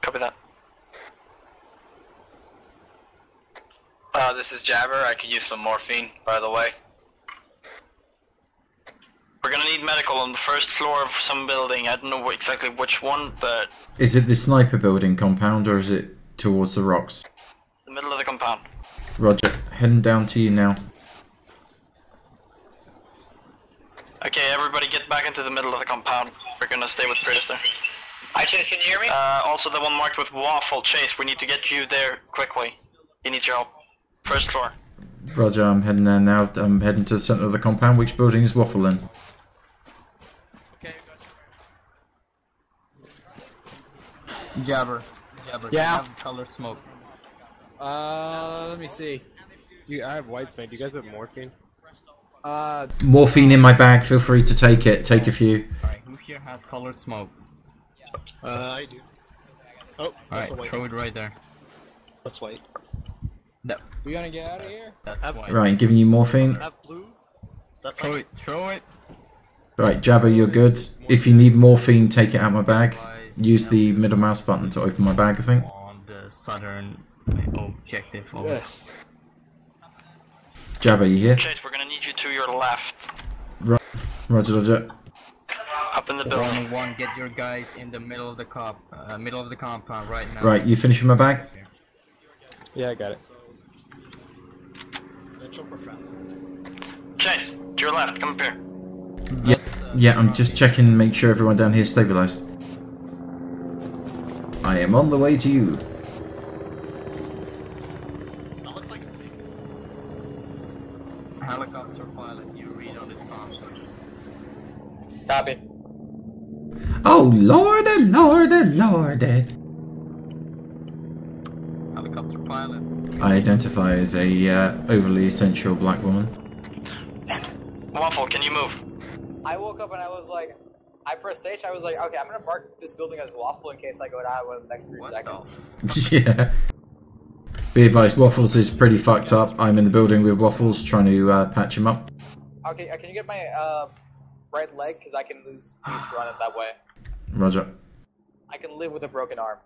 Copy that. Uh, this is Jabber. I could use some morphine, by the way. We're gonna need medical on the first floor of some building. I don't know exactly which one, but Is it the sniper building compound or is it towards the rocks? the middle of the compound. Roger, heading down to you now. Okay, everybody get back into the middle of the compound. We're gonna stay with Predator. Hi, Chase. Can you hear me? Uh, also the one marked with Waffle. Chase, we need to get you there quickly. He needs your help. First floor. Roger, I'm heading there now. I'm heading to the centre of the compound. Which building is Waffle in? Jabber. Jabber. Yeah? Have color smoke. Uh, let me see. You, I have white smoke. Do you guys have morphine? Uh, Morphine in my bag. Feel free to take it. Take a few. Alright, who here has colored smoke? Uh, I do. Oh, that's Alright, a white. throw it right there. That's white. No, we gonna get out of here? that's white. Right, giving you morphine. Have blue. That's Throw it, throw it. Right, Jabber, you're good. If you need morphine, take it out of my bag. Use the middle mouse button to open my bag, I think. On the southern objective. Over. Yes. Jabber, you here? Chase, we're gonna need you to your left. Ro- Roger, Roger. Up in the building. One, one, get your guys in the middle of the cop, uh, middle of the compound right now. Right, you finishing my bag? Yeah, I got it. Chase, to your left. Come up here. Yeah, yeah. I'm just checking, make sure everyone down here is stabilized. I am on the way to you. Helicopter pilot, you read on this console. Copy. Oh lordy, lordy, lordy! Helicopter pilot. I identify as a uh, overly sensual black woman. Waffle, can you move? I woke up and I was like, I pressed H. I was like, okay, I'm gonna mark this building as waffle in case I go down within the next three seconds. yeah. Be advised, Waffles is pretty fucked up. I'm in the building with Waffles trying to uh, patch him up. Okay, uh, can you get my uh, right leg? Because I can lose, at least run it that way. Roger. I can live with a broken arm.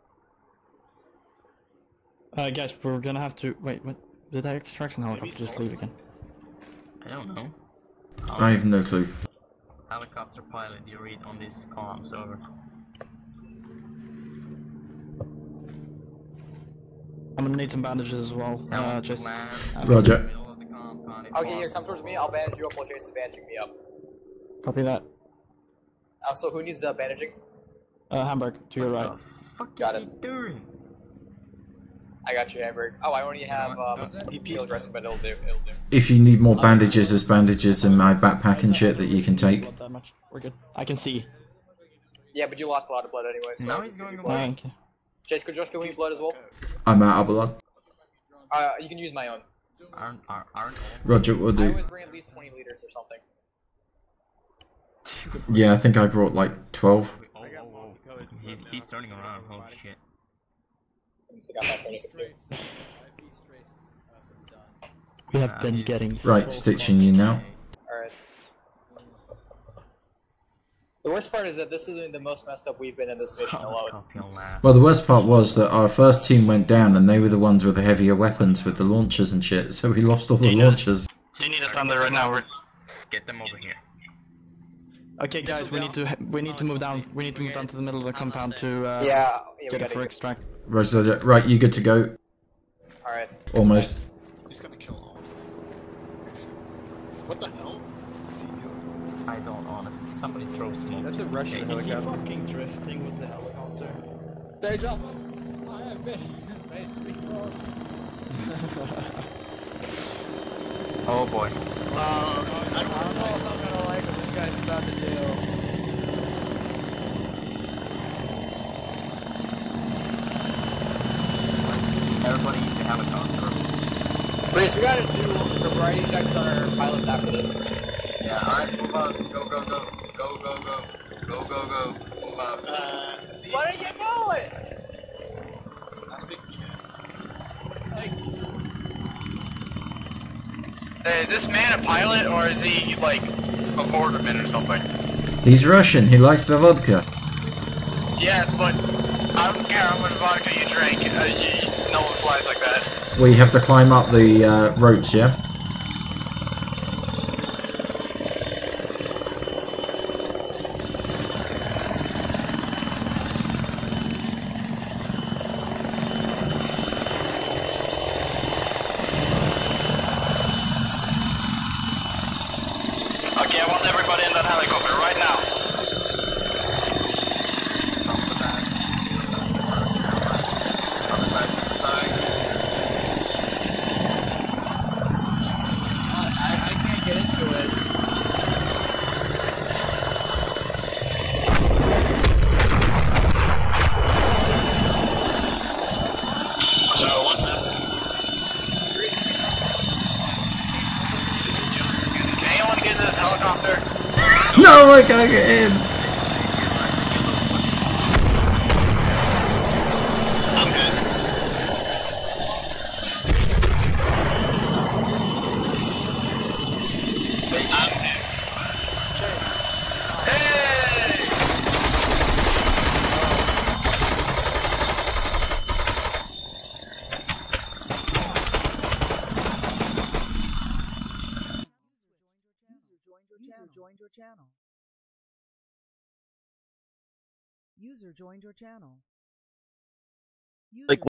Uh, guys, we're gonna have to wait. What? Did I extraction helicopter just leave again? I don't know. I have no clue. Helicopter pilot, do you read on this comms over. I'm gonna need some bandages as well. Tell Uh, just uh, Roger. middle of the compound if Okay, here, come towards me. I'll bandage you up while Chase is bandaging me up. copy that. Also, who needs the bandaging? Uh, Hamburg to your right. Fuck Got is it. he doing? I got you, Hamburg. Oh, I only have um, field dressing, but it'll do. It'll do. If you need more bandages, there's bandages in my backpack and shit that you can take. Not that much. We're good. I can see. Yeah, but you lost a lot of blood anyway. So Now he's going Uh, away. okay. Chase, could you just go in blood as well? I'm out of blood. Uh, you can use my own. Aren't, aren't, aren't Roger, we'll I do. always bring at least 20 liters or something. Yeah, I think I brought like 12. Oh, oh, oh. He's, he's turning around. Holy shit. I got that 20. We have Uh, been getting Right, stitching you now. The worst part is that this isn't the most messed up we've been in this mission alone. Copy on last. Well, the worst part was that our first team went down and they were the ones with the heavier weapons with the launchers and shit, so we lost all the You know- launchers. You need us on there right now. We're Get them over here. Okay, guys, we need to we need to move down. We need to move down to the middle of the compound to uh, Yeah, yeah, get it for get- extract. Roger, Roger. Right, you good to go? Alright. Almost. He's gonna kill all of us. What the hell? I don't honestly. Somebody throw smoke. That's a just in Russian case. helicopter. fucking drifting with the helicopter? They jump. I have been in this space before. Oh boy. I guy's about to do. Everybody helicopter. Reese, we gotta do sobriety checks on our pilots after this. Yeah, alright, move out. Go, go, go. Go, go, go. Go, go, go. Move out. Uh, what are you doing? I think we Hey, is this man a pilot or is he like a borderman or something? He's Russian. He likes the vodka. Yes, but I don't care how much vodka you drink. Uh, you, no one flies like that. We have to climb up the uh, ropes, yeah?